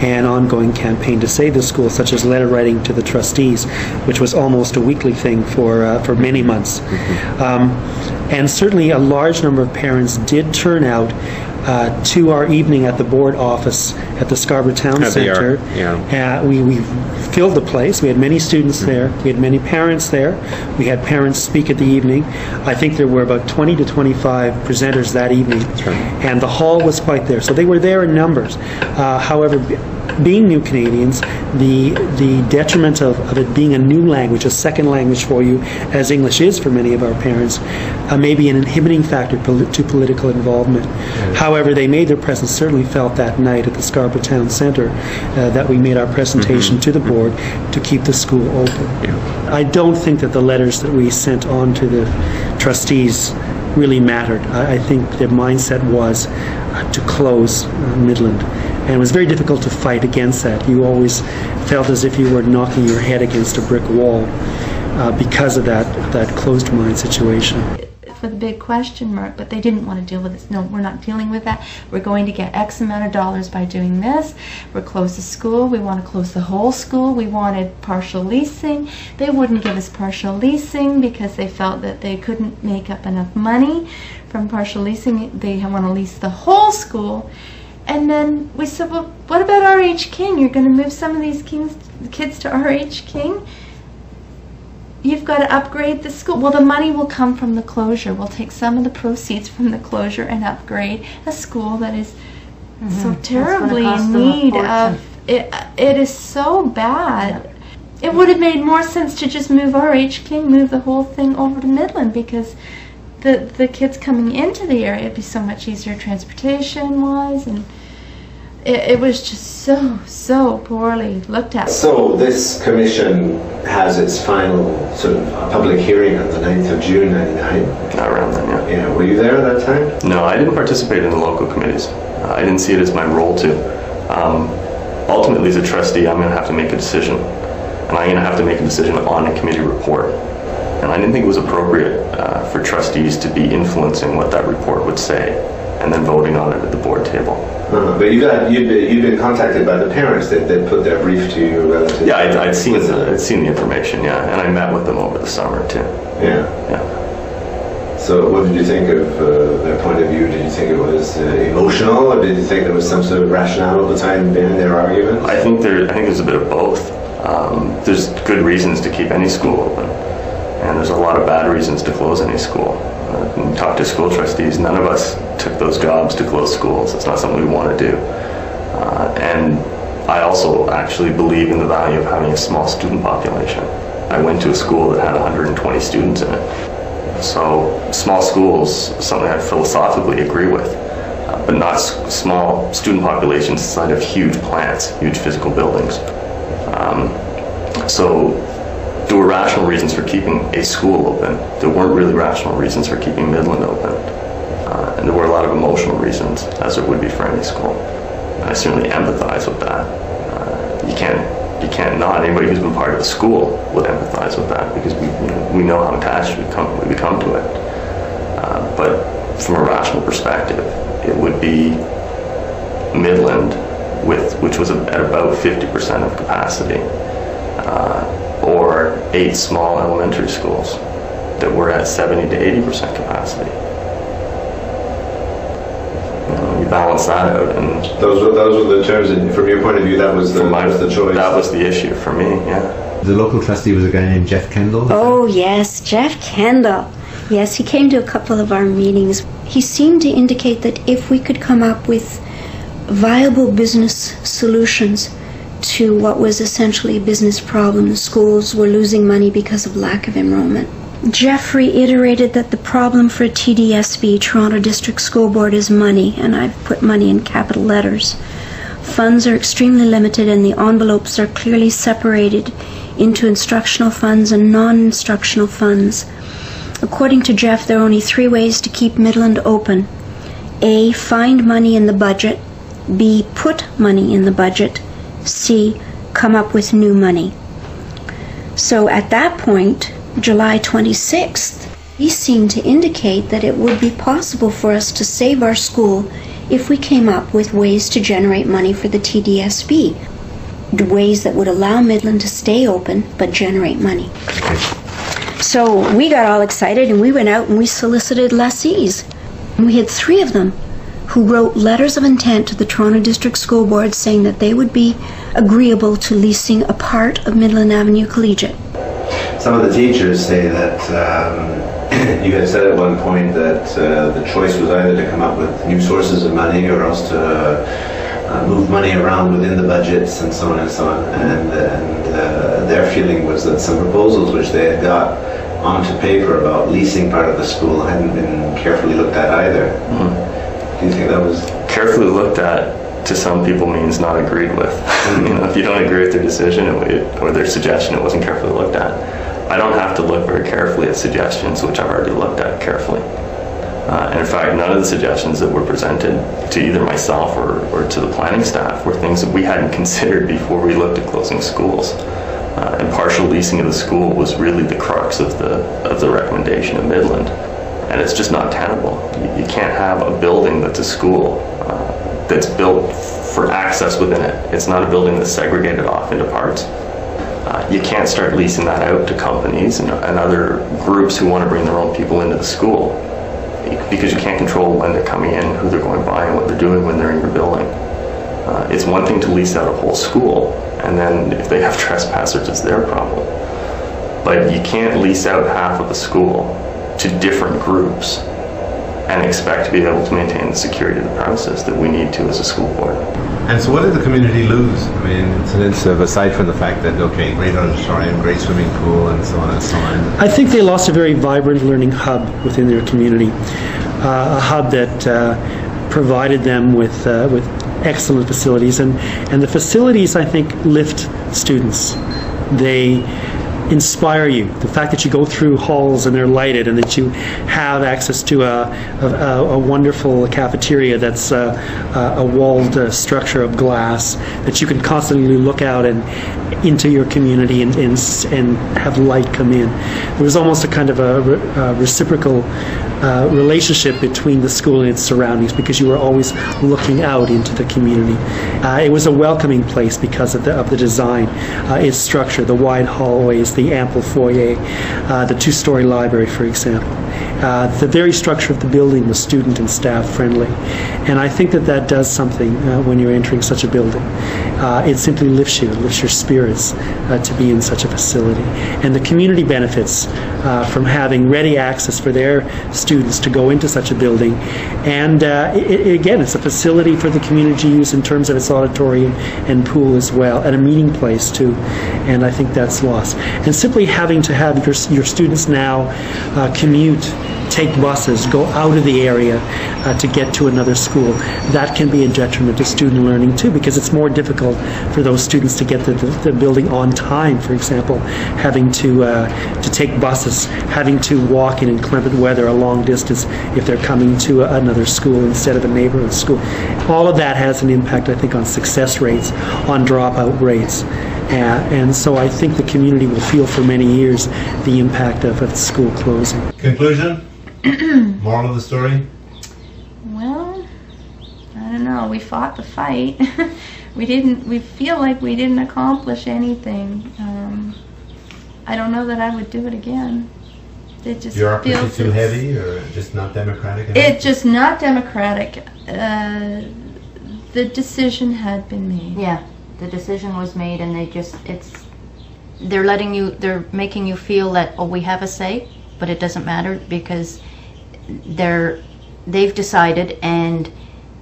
and ongoing campaign to save the school, such as letter writing to the trustees, which was almost a weekly thing for uh, for many months. Um, and certainly, a large number of parents did turn out uh, to our evening at the board office at the Scarborough Town At the Center. Yard, yeah. Uh, we, we filled the place. We had many students there. We had many parents there. We had parents speak at the evening. I think there were about 20 to 25 presenters that evening. And the hall was quite there. So they were there in numbers. Uh, however, b- being new Canadians, the the detriment of, of it being a new language, a second language for you, as English is for many of our parents, uh, may be an inhibiting factor poli- to political involvement. However, they made their presence certainly felt that night at the Scarborough Town Centre uh, that we made our presentation to the board to keep the school open. I don't think that the letters that we sent on to the trustees really mattered. I, I think their mindset was uh, to close uh, Midland. And it was very difficult to fight against that. You always felt as if you were knocking your head against a brick wall uh, because of that, that closed mind situation. for the big question mark, but they didn't want to deal with this. No, we're not dealing with that. We're going to get X amount of dollars by doing this. We're close the school. We want to close the whole school. We wanted partial leasing. They wouldn't give us partial leasing because they felt that they couldn't make up enough money from partial leasing. They want to lease the whole school. And then we said, well, what about R.H. King? You're going to move some of these kings, kids to R.H. King? You've got to upgrade the school. Well, the money will come from the closure. We'll take some of the proceeds from the closure and upgrade a school that is so terribly in need of it. It is so bad. It would have made more sense to just move R.H. King, move the whole thing over to Midland because the the kids coming into the area would be so much easier transportation wise, and it, it was just so so poorly looked at. So this commission has its final sort of public hearing on the 9th of June 99? Around then, yeah. Yeah, were you there at that time? No, I didn't participate in the local committees. Uh, I didn't see it as my role to. Um, ultimately, as a trustee, I'm going to have to make a decision. And I'm going to have to make a decision on a committee report. And I didn't think it was appropriate uh, for trustees to be influencing what that report would say and then voting on it at the board table. Uh, but you got you'd been, you'd been contacted by the parents that they put their brief to you relative. Yeah, I'd, I'd seen the, I'd seen the information. Yeah, and I met with them over the summer too. Yeah. Yeah. So what did you think of uh, their point of view? Did you think it was uh, emotional, or did you think there was some sort of rationale behind their argument? I think there. I think there's a bit of both. Um, there's good reasons to keep any school open, and there's a lot of bad reasons to close any school. Uh, talk to school trustees. None of us took those jobs to close schools. It's not something we want to do. Uh, and I also actually believe in the value of having a small student population. I went to a school that had 120 students in it. So small schools, something I philosophically agree with, uh, but not small student populations inside of huge plants, huge physical buildings. Um, so there were rational reasons for keeping a school open. There weren't really rational reasons for keeping Midland open. Uh, and there were a lot of emotional reasons, as there would be for any school. I certainly empathize with that. Uh, you can't you can't not. Anybody who's been part of the school would empathize with that because we you know, we know how attached we come we become to it. Uh, but from a rational perspective, it would be Midland, with which was at about 50% of capacity, uh, or eight small elementary schools that were at 70 to 80% capacity. Uh, you, balance that out, and those were those were the terms. And from your point of view, that was the, that was the choice. That was the issue for me. Yeah. The local trustee was a guy named Jeff Kendall. Oh, yes, Jeff Kendall. Yes, he came to a couple of our meetings. He seemed to indicate that if we could come up with viable business solutions to what was essentially a business problem, the schools were losing money because of lack of enrollment. Jeff reiterated that the problem for TDSB, Toronto District School Board, is money, and I've put money in capital letters. Funds are extremely limited, and the envelopes are clearly separated into instructional funds and non instructional funds. According to Jeff, there are only three ways to keep Midland open A. Find money in the budget. B. Put money in the budget. C. Come up with new money. So at that point, July 26th, he seemed to indicate that it would be possible for us to save our school if we came up with ways to generate money for the TDSB. Ways that would allow Midland to stay open but generate money. So we got all excited and we went out and we solicited lessees. And we had three of them who wrote letters of intent to the Toronto District School Board saying that they would be agreeable to leasing a part of Midland Avenue Collegiate. Some of the teachers say that um, you had said at one point that uh, the choice was either to come up with new sources of money or else to uh, move money around within the budgets and so on and so on. And, and uh, their feeling was that some proposals which they had got onto paper about leasing part of the school hadn't been carefully looked at either. Do you think that was Carefully looked at to some people means not agreed with. you know, if you don't agree with their decision or their suggestion, it wasn't carefully looked at. I don't have to look very carefully at suggestions which I've already looked at carefully. Uh, and in fact, none of the suggestions that were presented to either myself or, or to the planning staff were things that we hadn't considered before we looked at closing schools. Uh, and partial leasing of the school was really the crux of the of the recommendation of Midland, and it's just not tenable. You, you can't have a building that's a school uh, that's built for access within it. It's not a building that's segregated off into parts. Uh, you can't start leasing that out to companies and, and other groups who want to bring their own people into the school. because you can't control when they're coming in, who they're going by, and what they're doing when they're in your building. Uh, it's one thing to lease out a whole school, and then if they have trespassers, it's their problem. But you can't lease out half of a school to different groups and expect to be able to maintain the security of the premises that we need to as a school board. And so, what did the community lose? I mean, incidents of aside from the fact that okay, great auditorium, great swimming pool, and so on and so on. I think they lost a very vibrant learning hub within their community, uh, a hub that uh, provided them with uh, with excellent facilities, and and the facilities I think lift students. They inspire you. The fact that you go through halls and they're lighted, and that you have access to a, a, a wonderful cafeteria that's a, a walled uh, structure of glass that you can constantly look out and into your community and, and, and have light come in. There was almost a kind of a, a reciprocal uh, relationship between the school and its surroundings because you were always looking out into the community. Uh, it was a welcoming place because of the, of the design, uh, its structure, the wide hallways, the ample foyer, uh, the two-story library, for example. Uh, the very structure of the building was student and staff friendly, and I think that that does something uh, when you're entering such a building. it simply lifts you, it lifts your spirits to be in such a facility, and the community benefits from having ready access for their students to go into such a building. And uh, it, again, it's a facility for the community to use in terms of its auditorium and pool as well, and a meeting place too. And I think that's lost. And simply having to have your, your students now uh, commute take buses, go out of the area uh, to get to another school. That can be a detriment to student learning too, because it's more difficult for those students to get to the, the building on time. For example, having to uh, to take buses, having to walk in inclement weather a long distance if they're coming to a, another school instead of a neighborhood school. All of that has an impact, I think, on success rates, on dropout rates. Uh, and so I think the community will feel for many years the impact of a school closing. Conclusion? Moral of the story? Well, I don't know. We fought the fight. we didn't. We feel like we didn't accomplish anything. Um, I don't know that I would do it again. It just Bureaucracy feels too heavy, or just not democratic enough? It's just not democratic. Uh, the decision had been made. Yeah, the decision was made, and they just it's they're letting you they're making you feel that oh we have a say, but it doesn't matter because they're they've decided, and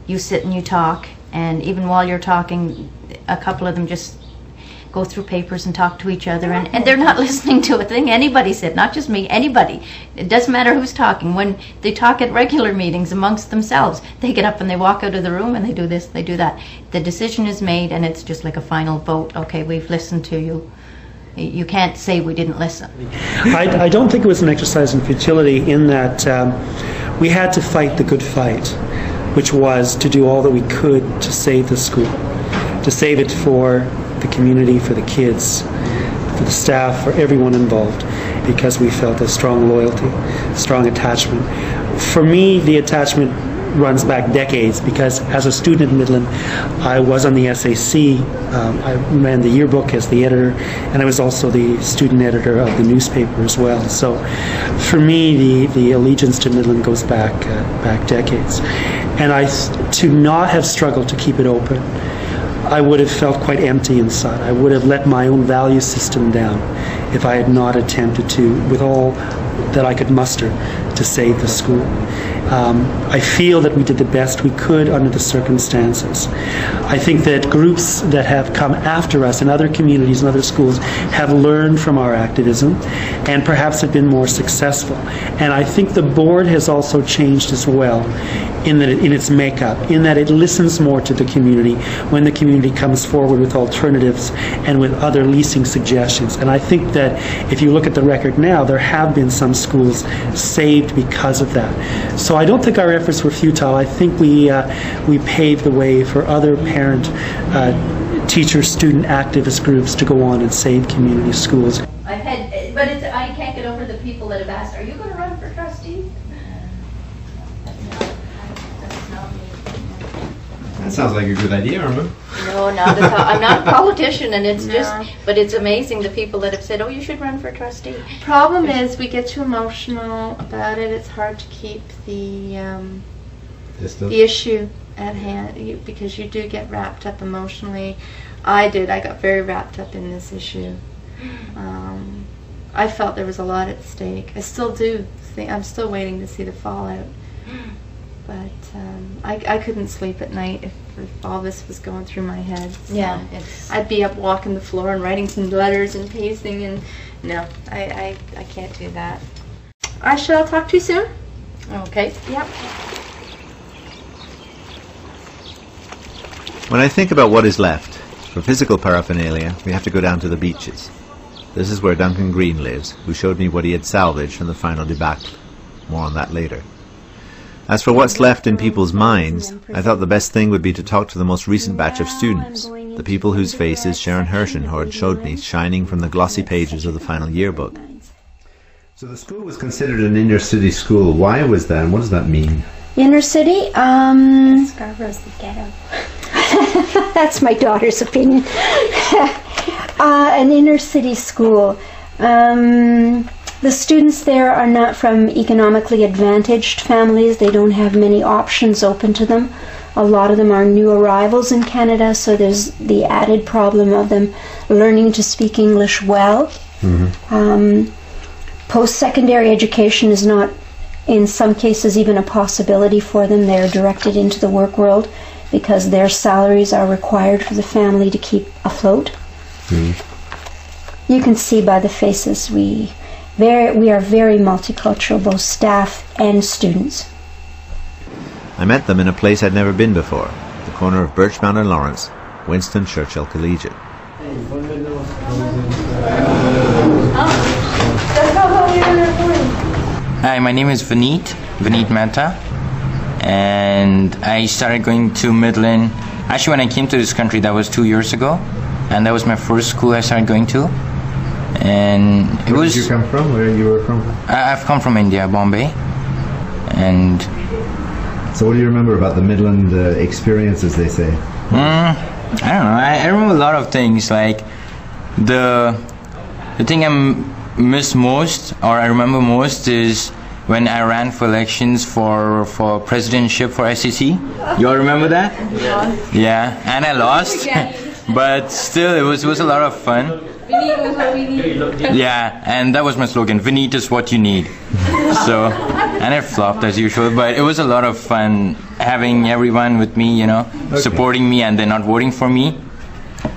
you sit and you talk, and even while you're talking, a couple of them just go through papers and talk to each other. And, and they're not listening to a thing anybody said not just me anybody. It doesn't matter who's talking. When they talk at regular meetings amongst themselves they get up and they walk out of the room and they do this they do that. The decision is made and it's just like a final vote. Okay we've listened to you you can't say we didn't listen I, I don't think it was an exercise in futility in that um, we had to fight the good fight, which was to do all that we could to save the school, to save it for the community, for the kids, for the staff, for everyone involved, because we felt a strong loyalty, strong attachment. For me, the attachment runs back decades because as a student in Midland, I was on the SAC. Um, I ran the yearbook as the editor, and I was also the student editor of the newspaper as well. So, for me, the, the allegiance to Midland goes back uh, back decades, and I to not have struggled to keep it open. I would have felt quite empty inside. I would have let my own value system down if I had not attempted to, with all that I could muster, to save the school. Um, I feel that we did the best we could under the circumstances. I think that groups that have come after us in other communities and other schools have learned from our activism and perhaps have been more successful. And I think the board has also changed as well in that in its makeup, in that it listens more to the community when the community comes forward with alternatives and with other leasing suggestions. And I think that if you look at the record now, there have been some schools saved because of that. So I don't think our efforts were futile. I think we uh, we paved the way for other parent, uh, teacher, student activist groups to go on and save community schools. I've had, but it's, I can't get over the people that have asked, are you going to run for trustee? That sounds like a good idea, Irma. No, not at all. I'm not a politician, and it's No. just, but it's amazing the people that have said, "Oh, you should run for trustee." Problem is, we get too emotional about it. It's hard to keep the um, the issue at hand you, because you do get wrapped up emotionally. I did. I got very wrapped up in this issue. Um, I felt there was a lot at stake. I still do. Think, I'm still waiting to see the fallout. But um, I, I couldn't sleep at night if, if all this was going through my head. So Yeah, it's- I'd be up walking the floor and writing some letters and pasting and no, I, I, I can't do that. I shall talk to you soon. Okay. Yep. When I think about what is left, for physical paraphernalia, we have to go down to the beaches. This is where Duncan Green lives, who showed me what he had salvaged from the final debacle. More on that later. As for what's left in people's minds, I thought the best thing would be to talk to the most recent batch of students, the people whose faces Sharon Hershenhorn showed me shining from the glossy pages of the final yearbook. So the school was considered an inner city school. Why was that, and what does that mean? Inner city, um, Scarborough's the ghetto. that's my daughter's opinion. uh, an inner city school. Um, the students there are not from economically advantaged families. They don't have many options open to them. A lot of them are new arrivals in Canada, so there's the added problem of them learning to speak English well. Um, Post secondary education is not, in some cases, even a possibility for them. They're directed into the work world because their salaries are required for the family to keep afloat. You can see by the faces we very we are very multicultural, both staff and students. I met them in a place I'd never been before, the corner of Birchmount and Lawrence, Winston Churchill Collegiate. Hi, my name is Vineet, Vineet Mehta, and I started going to Midland. Actually, when I came to this country, that was two years ago, and that was my first school I started going to. And it Where was. did you come from? Where you were from? I, I've come from India, Bombay, and So what do you remember about the Midland uh, experience, as they say? Mm, I don't know. I, I remember a lot of things. Like the the thing I miss most, or I remember most, is when I ran for elections for for presidentship for SEC. You all remember that? Yeah. Yeah, and I lost, but still, it was it was a lot of fun. Yeah, and that was my slogan. Vineet is what you need. So, and it flopped as usual, but it was a lot of fun having everyone with me, you know, supporting me and then not voting for me.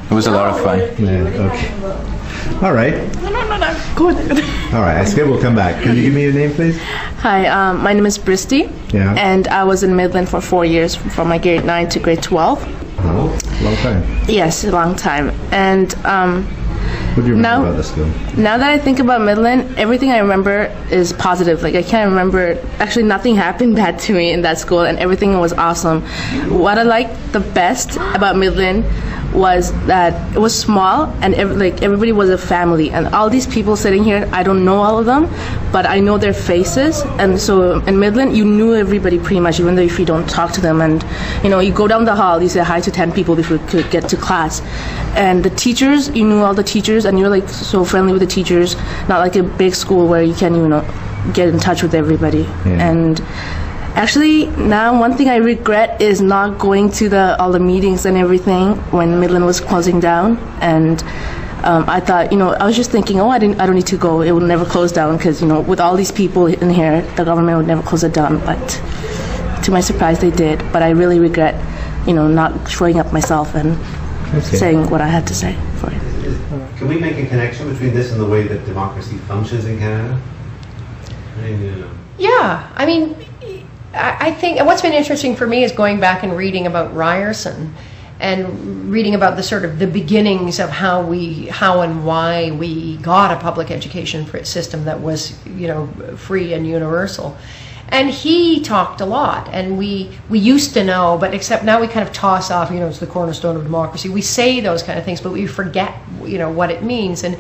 It was a lot of fun. Yeah, okay. All right. No, no, no, no. Go ahead. All right, I said we'll come back. Can you give me your name, please? Hi, um, my name is Bristy. Yeah. And I was in Midland for four years, from my grade 9 to grade 12. Oh, long time. Yes, a long time. And um, What do you remember Now- about the school? now that I think about Midland, everything I remember is positive. Like, I can't remember, actually, nothing happened bad to me in that school, and everything was awesome. What I liked the best about Midland was that it was small and ev- like everybody was a family. And all these people sitting here i don't know all of them but i know their faces. And so in midland you knew everybody pretty much even though if you don't talk to them. And you know you go down the hall you say hi to 10 people before you could get to class. And the teachers you knew all the teachers and you're like so friendly with the teachers. Not like a big school where you can you uh, know get in touch with everybody. And Actually, now one thing I regret is not going to the all the meetings and everything when Midland was closing down. And um, I thought, you know, I was just thinking, oh, I didn't, I don't need to go. It will never close down because you know, with all these people in here, the government would never close it down. But to my surprise, they did. But I really regret, you know, not showing up myself and Okay. saying what I had to say for it. Can we make a connection between this and the way that democracy functions in Canada? I mean, uh, Yeah, I mean, I, think what's been interesting for me is going back and reading about Ryerson and reading about the sort of the beginnings of how we how and why we got a public education system that was you know free and universal. And he talked a lot and we we used to know but except now we kind of toss off you know it's the cornerstone of democracy. We say those kind of things but we forget you know what it means. And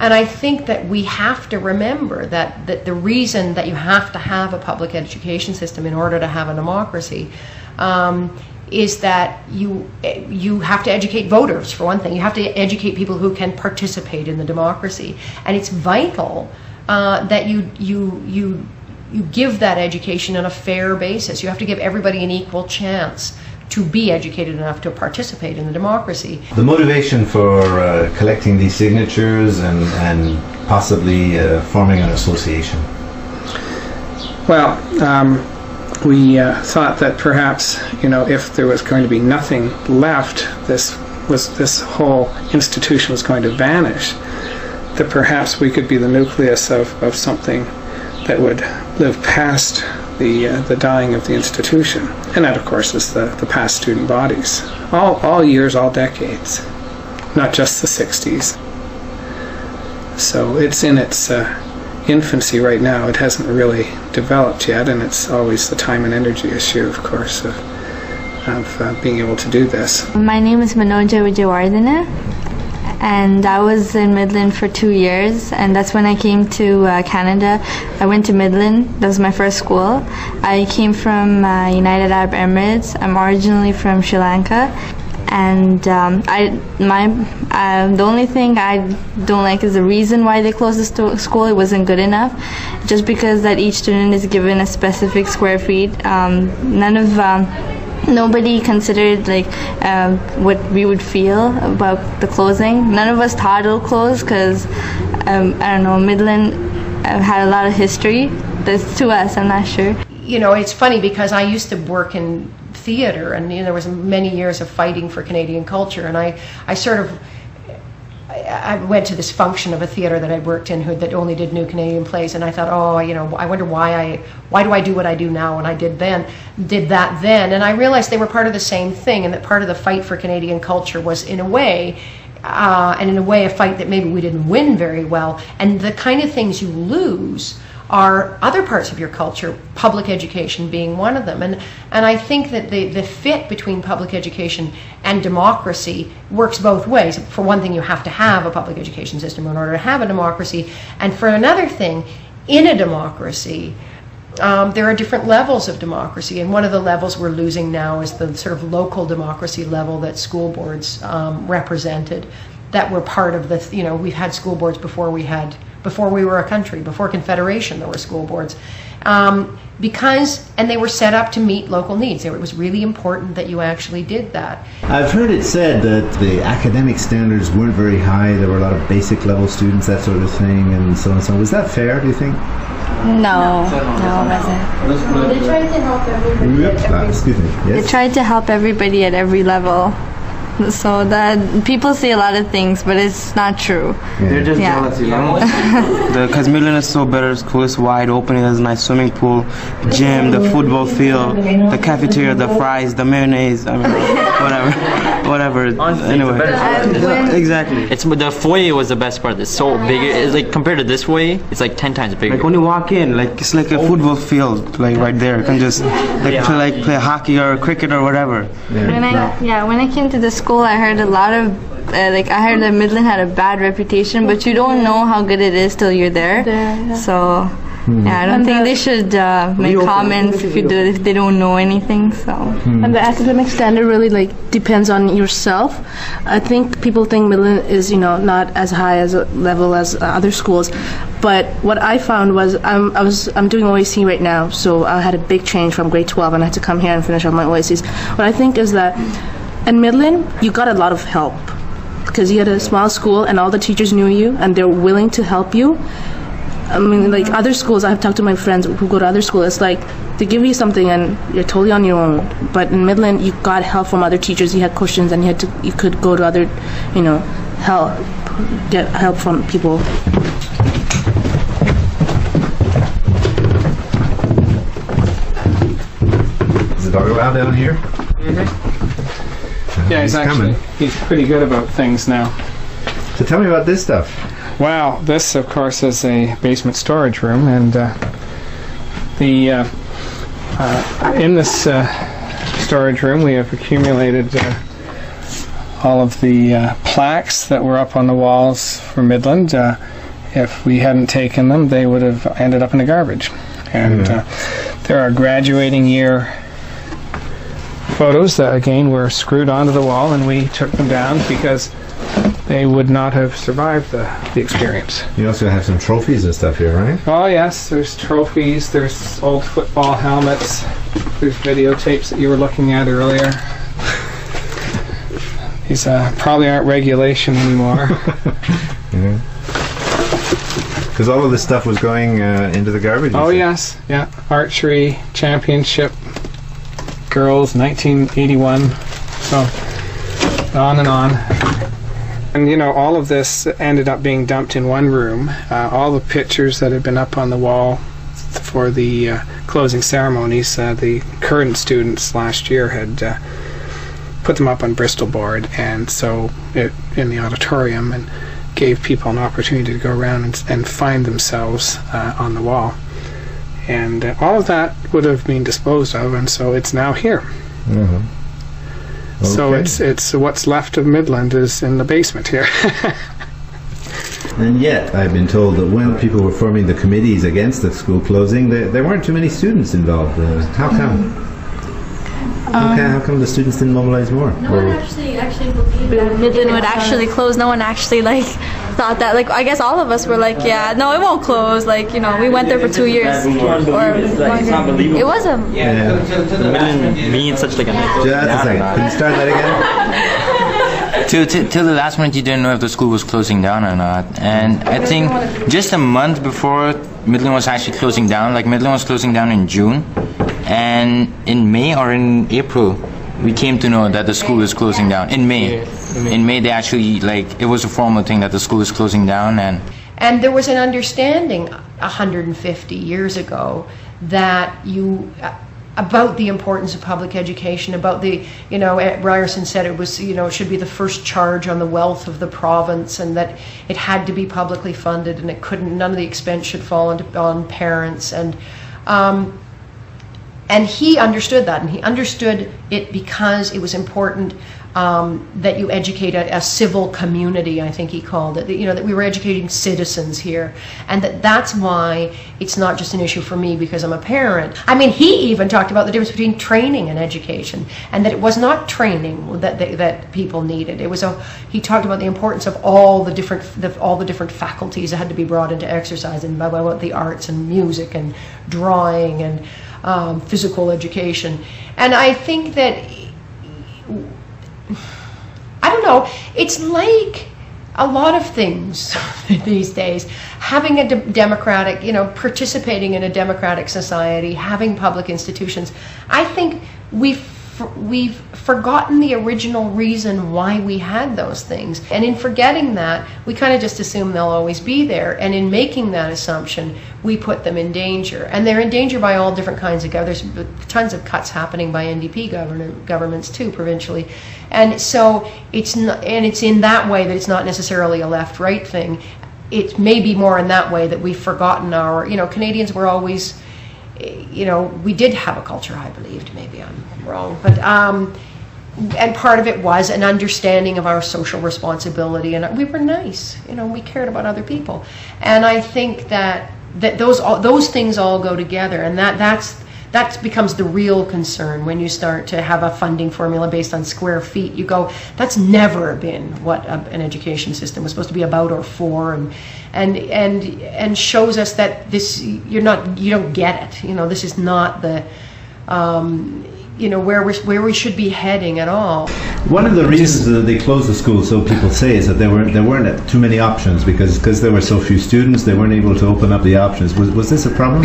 and I think that we have to remember that, that the reason that you have to have a public education system in order to have a democracy um, is that you you have to educate voters for one thing. You have to educate people who can participate in the democracy, and it's vital uh, that you you you you give that education on a fair basis. You have to give everybody an equal chance to be educated enough to participate in the democracy. The motivation for uh, collecting these signatures and, and possibly uh, forming an association? Well, um, we uh, thought that perhaps, you know, if there was going to be nothing left, this was this whole institution was going to vanish. That perhaps we could be the nucleus of, of something that would live past the uh, the dying of the institution, and that, of course, is the, the past student bodies, all all years, all decades, not just the '60s. So it's in its uh, infancy right now. It hasn't really developed yet, and it's always the time and energy issue, of course, of, of uh, being able to do this. My name is Manoja Vijayawardena, and I was in Midland for two years, and that's when I came to uh, Canada. I went to Midland, that was my first school. I came from uh, United Arab Emirates. I'm originally from Sri Lanka, and um, I my uh, the only thing I don't like is the reason why they closed the school. It wasn't good enough, just because that each student is given a specific square feet. Um, none of um, nobody considered like um, what we would feel about the closing. None of us thought it'll close because um, I don't know Midland uh, had a lot of history. That's to us. I'm not sure. You know, it's funny because I used to work in theater, and you know, there was many years of fighting for Canadian culture, and I, I sort of. I went to this function of a theater that I'd worked in who, that only did new Canadian plays, and I thought, oh, you know, I wonder why I, why do I do what I do now, and I did then, did that then, and I realized they were part of the same thing, and that part of the fight for Canadian culture was, in a way, uh, and in a way, a fight that maybe we didn't win very well, and the kind of things you lose are other parts of your culture, public education being one of them. And, and I think that the, the fit between public education and democracy works both ways. For one thing, you have to have a public education system in order to have a democracy. And for another thing, in a democracy, um, there are different levels of democracy, and one of the levels we're losing now is the sort of local democracy level that school boards um, represented. That were part of the, you know, we've had school boards before we had before we were a country, before Confederation, there were school boards. Um, because, and they were set up to meet local needs. It was really important that you actually did that. I've heard it said that the academic standards weren't very high. There were a lot of basic level students, that sort of thing, and so on and so on. Was that fair, do you think? No, no, it wasn't. They tried to help everybody. Oops, excuse me. They tried to help everybody at every level. So that people say a lot of things, but it's not true. They're just Yeah. jealous, you know. Because Midland is so better. School is wide open. It has a nice swimming pool, gym, the football field, the cafeteria, the fries, the mayonnaise. I mean, whatever, whatever. Anyway, exactly. It's the foyer was the best part. It's so big. It's like compared to this way, it's like ten times bigger. Like when you walk in, like it's like a oh. football field, like right there. You can just like play like play hockey or cricket or whatever. When I yeah, when I came to the school, I heard a lot of uh, like I heard that Midland had a bad reputation, but you don't know how good it is till you're there. So yeah, I don't And think the- they should uh, make Reopen. comments if you do if they don't know anything. So And the academic standard really like depends on yourself. I think people think Midland is you know not as high as a level as uh, other schools, but what I found was I'm I was I'm doing OAC right now, so I had a big change from grade 12 and I had to come here and finish up my OACs. What I think is that in Midland you got a lot of help because you had a small school and all the teachers knew you and they're willing to help you. I mean, like other schools, I've talked to my friends who go to other schools. It's like they give you something and you're totally on your own. But in Midland, you got help from other teachers. You had questions and you had to, you could go to other, you know, help, get help from people. Is the dog allowed down here? Mm-hmm. Yeah, he's, He's actually coming. he's pretty good about things now. So tell me about this stuff. Wow, this of course is a basement storage room, and uh, the uh, uh, in this uh, storage room we have accumulated uh, all of the uh, plaques that were up on the walls for Midland. Uh, if we hadn't taken them, they would have ended up in the garbage. And uh, there are graduating year photos that again were screwed onto the wall, and we took them down because they would not have survived the, the experience. You also have some trophies and stuff here, right? Oh yes, there's trophies, there's old football helmets, there's videotapes that you were looking at earlier. These uh, probably aren't regulation anymore. Because all of this stuff was going uh, into the garbage. oh yes, yeah, archery championship, girls, 1981. So on and on. And you know, all of this ended up being dumped in one room. Uh, all the pictures that had been up on the wall for the uh, closing ceremonies, uh, the current students last year had uh, put them up on Bristol board, and so it in the auditorium, and gave people an opportunity to go around and, and find themselves uh, on the wall. And uh, all of that would have been disposed of, and so it's now here. Mhm. So it's it's what's left of Midland is in the basement here. And yet, I've been told that when people were forming the committees against the school closing, there, there weren't too many students involved. Uh, how come? how, come how come the students didn't mobilize more? No Or- actually actually believed Midland would actually close. No one actually like thought that. Like I guess all of us were like, yeah, no, it won't close. Like you know, we went there for two years. Or it was a Me and such like a. Just a second. Can you start that again? till, till, till the last minute you didn't know if the school was closing down or not and i think just a month before midland was actually closing down like midland was closing down in june and in may or in april we came to know that the school is closing down in may in may they actually like it was a formal thing that the school is closing down and And there was an understanding 150 years ago that you uh, about the importance of public education, about the, you know, eh, Ryerson said it was, you know, it should be the first charge on the wealth of the province and that it had to be publicly funded and it couldn't, none of the expense should fall into, on parents. And, um, and he understood that, and he understood it because it was important um, that you educate a, a civil community. I think he called it. That, you know that we were educating citizens here, and that that's why it's not just an issue for me because I'm a parent. I mean, he even talked about the difference between training and education, and that it was not training that that, that people needed. It was a. He talked about the importance of all the different the, all the different faculties that had to be brought into exercise, and about the arts and music and drawing and um, physical education. And I think that, I don't know, it's like a lot of things these days. Having a de- democratic, you know, participating in a democratic society, having public institutions. I think we've we've forgotten the original reason why we had those things. And in forgetting that, we kind of just assume they'll always be there. And in making that assumption, we put them in danger. And they're in danger by all different kinds of governments. There's tons of cuts happening by NDP govern- governments too, provincially. And so it's not, and it's in that way that it's not necessarily a left-right thing. It may be more in that way that we've forgotten our, you know, Canadians were always you know, we did have a culture, I believed. Maybe I'm wrong, but um, and part of it was an understanding of our social responsibility, and we were nice. You know, we cared about other people, and I think that that those all, those things all go together, and that that's that becomes the real concern when you start to have a funding formula based on square feet. You go, that's never been what a, an education system was supposed to be about or for, and and and and shows us that this you're not you don't get it. You know, this is not the um, you know where we where we should be heading at all. One of the reasons that they closed the school, so people say, is that there weren't there weren't too many options because because there were so few students, they weren't able to open up the options. Was was this a problem?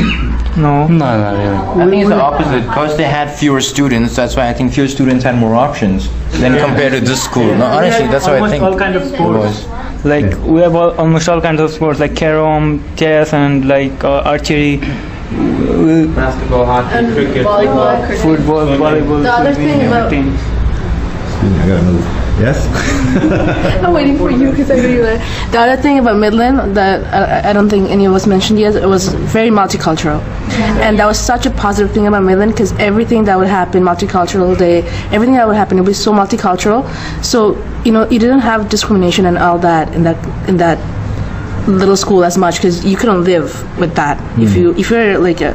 No. No, not really. I think it's the opposite. Because they had fewer students, that's why I think fewer students had more options than compared to this school. No, honestly, that's what I almost think. all kind of sports. was. Like we have all, almost all kinds of sports like carom, chess, and like uh, archery, basketball, hockey, cricket, volleyball, cricket. football, volleyball, The other swimming, thing about- everything. I gotta move. Yes. I'm waiting for you because I know you were. The other thing about Midland that I, I don't think any of us mentioned yet, it was very multicultural. And that was such a positive thing about Midland because everything that would happen, multicultural day, everything that would happen, it was so multicultural. So, you know, you didn't have discrimination and all that in that, in that little school as much because you couldn't live with that. If Mm. you, if you're like a,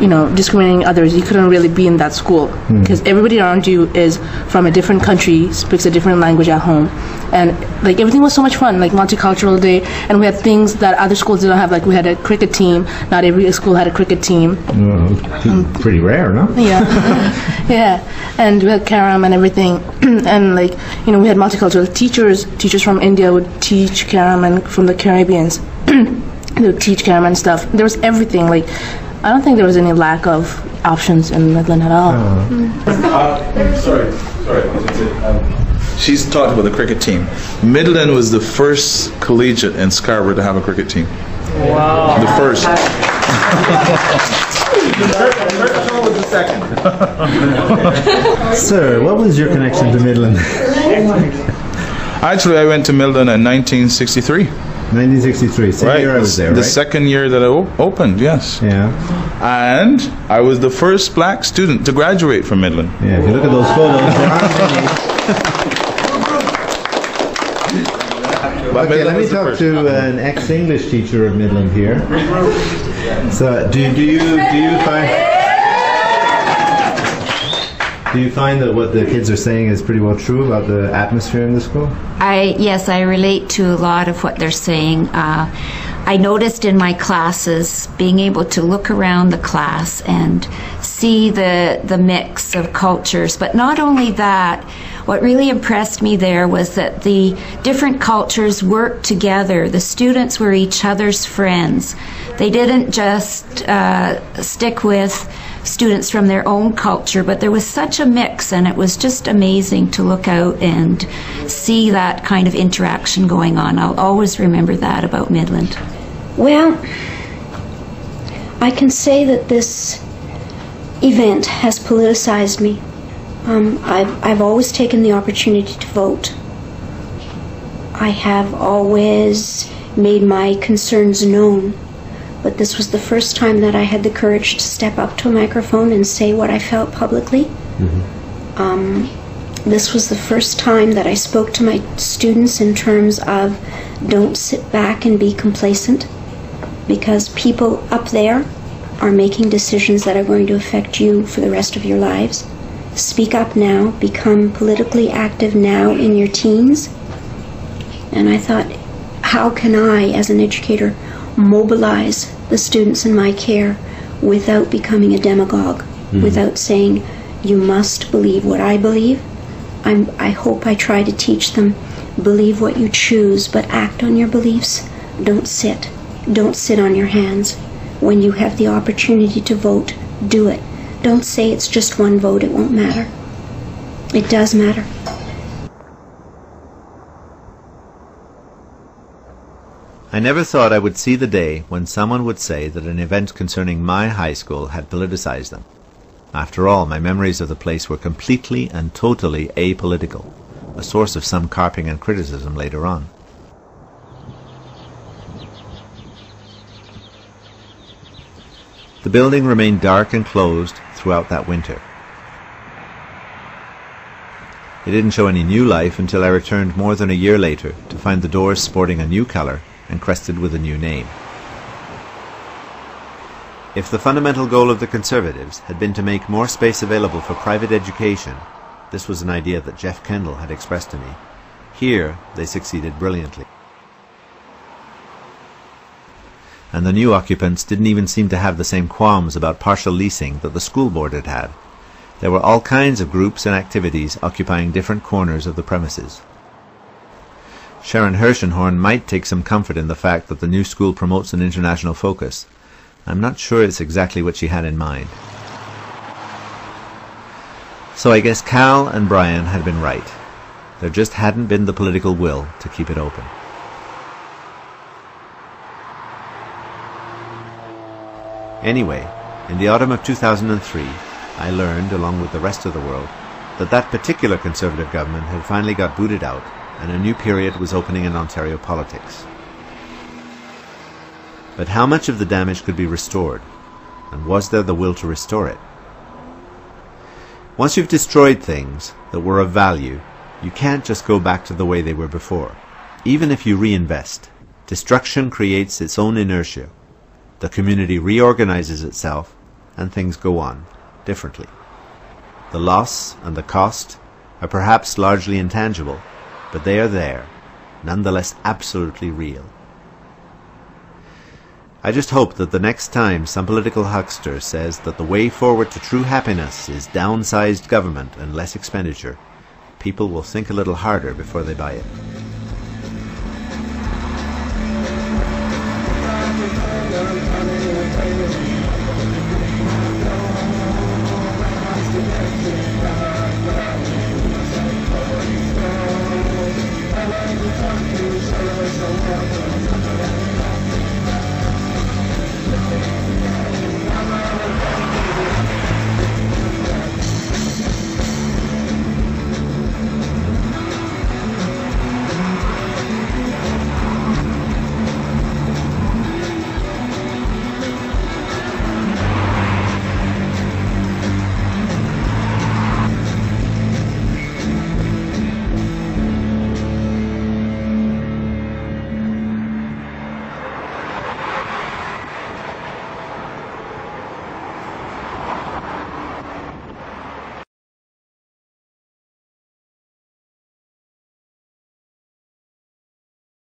you know, discriminating others, you couldn't really be in that school Hmm. because everybody around you is from a different country, speaks a different language at home, and like everything was so much fun, like multicultural day, and we had things that other schools didn't have. Like we had a cricket team. Not every school had a cricket team. Well, pretty rare, no? Yeah, yeah, and we had carom and everything, and like you know we had multicultural teachers. Teachers from India would teach carom and from the Caribbeans, they would teach carom and stuff. There was everything. Like I don't think there was any lack of options in Midland at all. Uh, sorry, sorry. Um, she's talked about the cricket team. Midland was the first collegiate in Scarborough to have a cricket team. Wow. The first. Sir, what was your connection to Midland? Actually, I went to Midland in 1963. 1963, same right. year I was there, The right? second year that I o- opened, yes. Yeah. And I was the first black student to graduate from Midland. Yeah, if you look at those photos, there aren't many. Okay, let me talk to an ex-English teacher of Midland here. So, do, do you do you find do you find that what the kids are saying is pretty well true about the atmosphere in the school? I yes, I relate to a lot of what they're saying. Uh, I noticed in my classes being able to look around the class and see the the mix of cultures. But not only that, what really impressed me there was that the different cultures worked together. The students were each other's friends. They didn't just uh, stick with students from their own culture, but there was such a mix, and it was just amazing to look out and see that kind of interaction going on. I'll always remember that about Midland. Well, I can say that this event has politicized me. Um, I've, I've always taken the opportunity to vote. I have always made my concerns known, but this was the first time that I had the courage to step up to a microphone and say what I felt publicly. Um, this was the first time that I spoke to my students in terms of don't sit back and be complacent because people up there are making decisions that are going to affect you for the rest of your lives. Speak up now, become politically active now in your teens. And I thought, how can I, as an educator, mobilize the students in my care without becoming a demagogue, Mhm. without saying, you must believe what I believe? I'm, I hope I try to teach them believe what you choose, but act on your beliefs. Don't sit. Don't sit on your hands. When you have the opportunity to vote, do it. Don't say it's just one vote, it won't matter. It does matter. I never thought I would see the day when someone would say that an event concerning my high school had politicized them. After all, my memories of the place were completely and totally apolitical, a source of some carping and criticism later on. The building remained dark and closed throughout that winter. It didn't show any new life until I returned more than a year later to find the doors sporting a new colour and crested with a new name. If the fundamental goal of the Conservatives had been to make more space available for private education, this was an idea that Jeff Kendall had expressed to me. Here, they succeeded brilliantly. And the new occupants didn't even seem to have the same qualms about partial leasing that the school board had had. There were all kinds of groups and activities occupying different corners of the premises. Sharon Hershenhorn might take some comfort in the fact that the new school promotes an international focus. I'm not sure it's exactly what she had in mind. So I guess Cal and Brian had been right. There just hadn't been the political will to keep it open. Anyway, in the autumn of 2003, I learned, along with the rest of the world, that that particular Conservative government had finally got booted out and a new period was opening in Ontario politics. But how much of the damage could be restored? And was there the will to restore it? Once you've destroyed things that were of value, you can't just go back to the way they were before. Even if you reinvest, destruction creates its own inertia. The community reorganizes itself, and things go on differently. The loss and the cost are perhaps largely intangible, but they are there, nonetheless absolutely real. I just hope that the next time some political huckster says that the way forward to true happiness is downsized government and less expenditure, people will think a little harder before they buy it.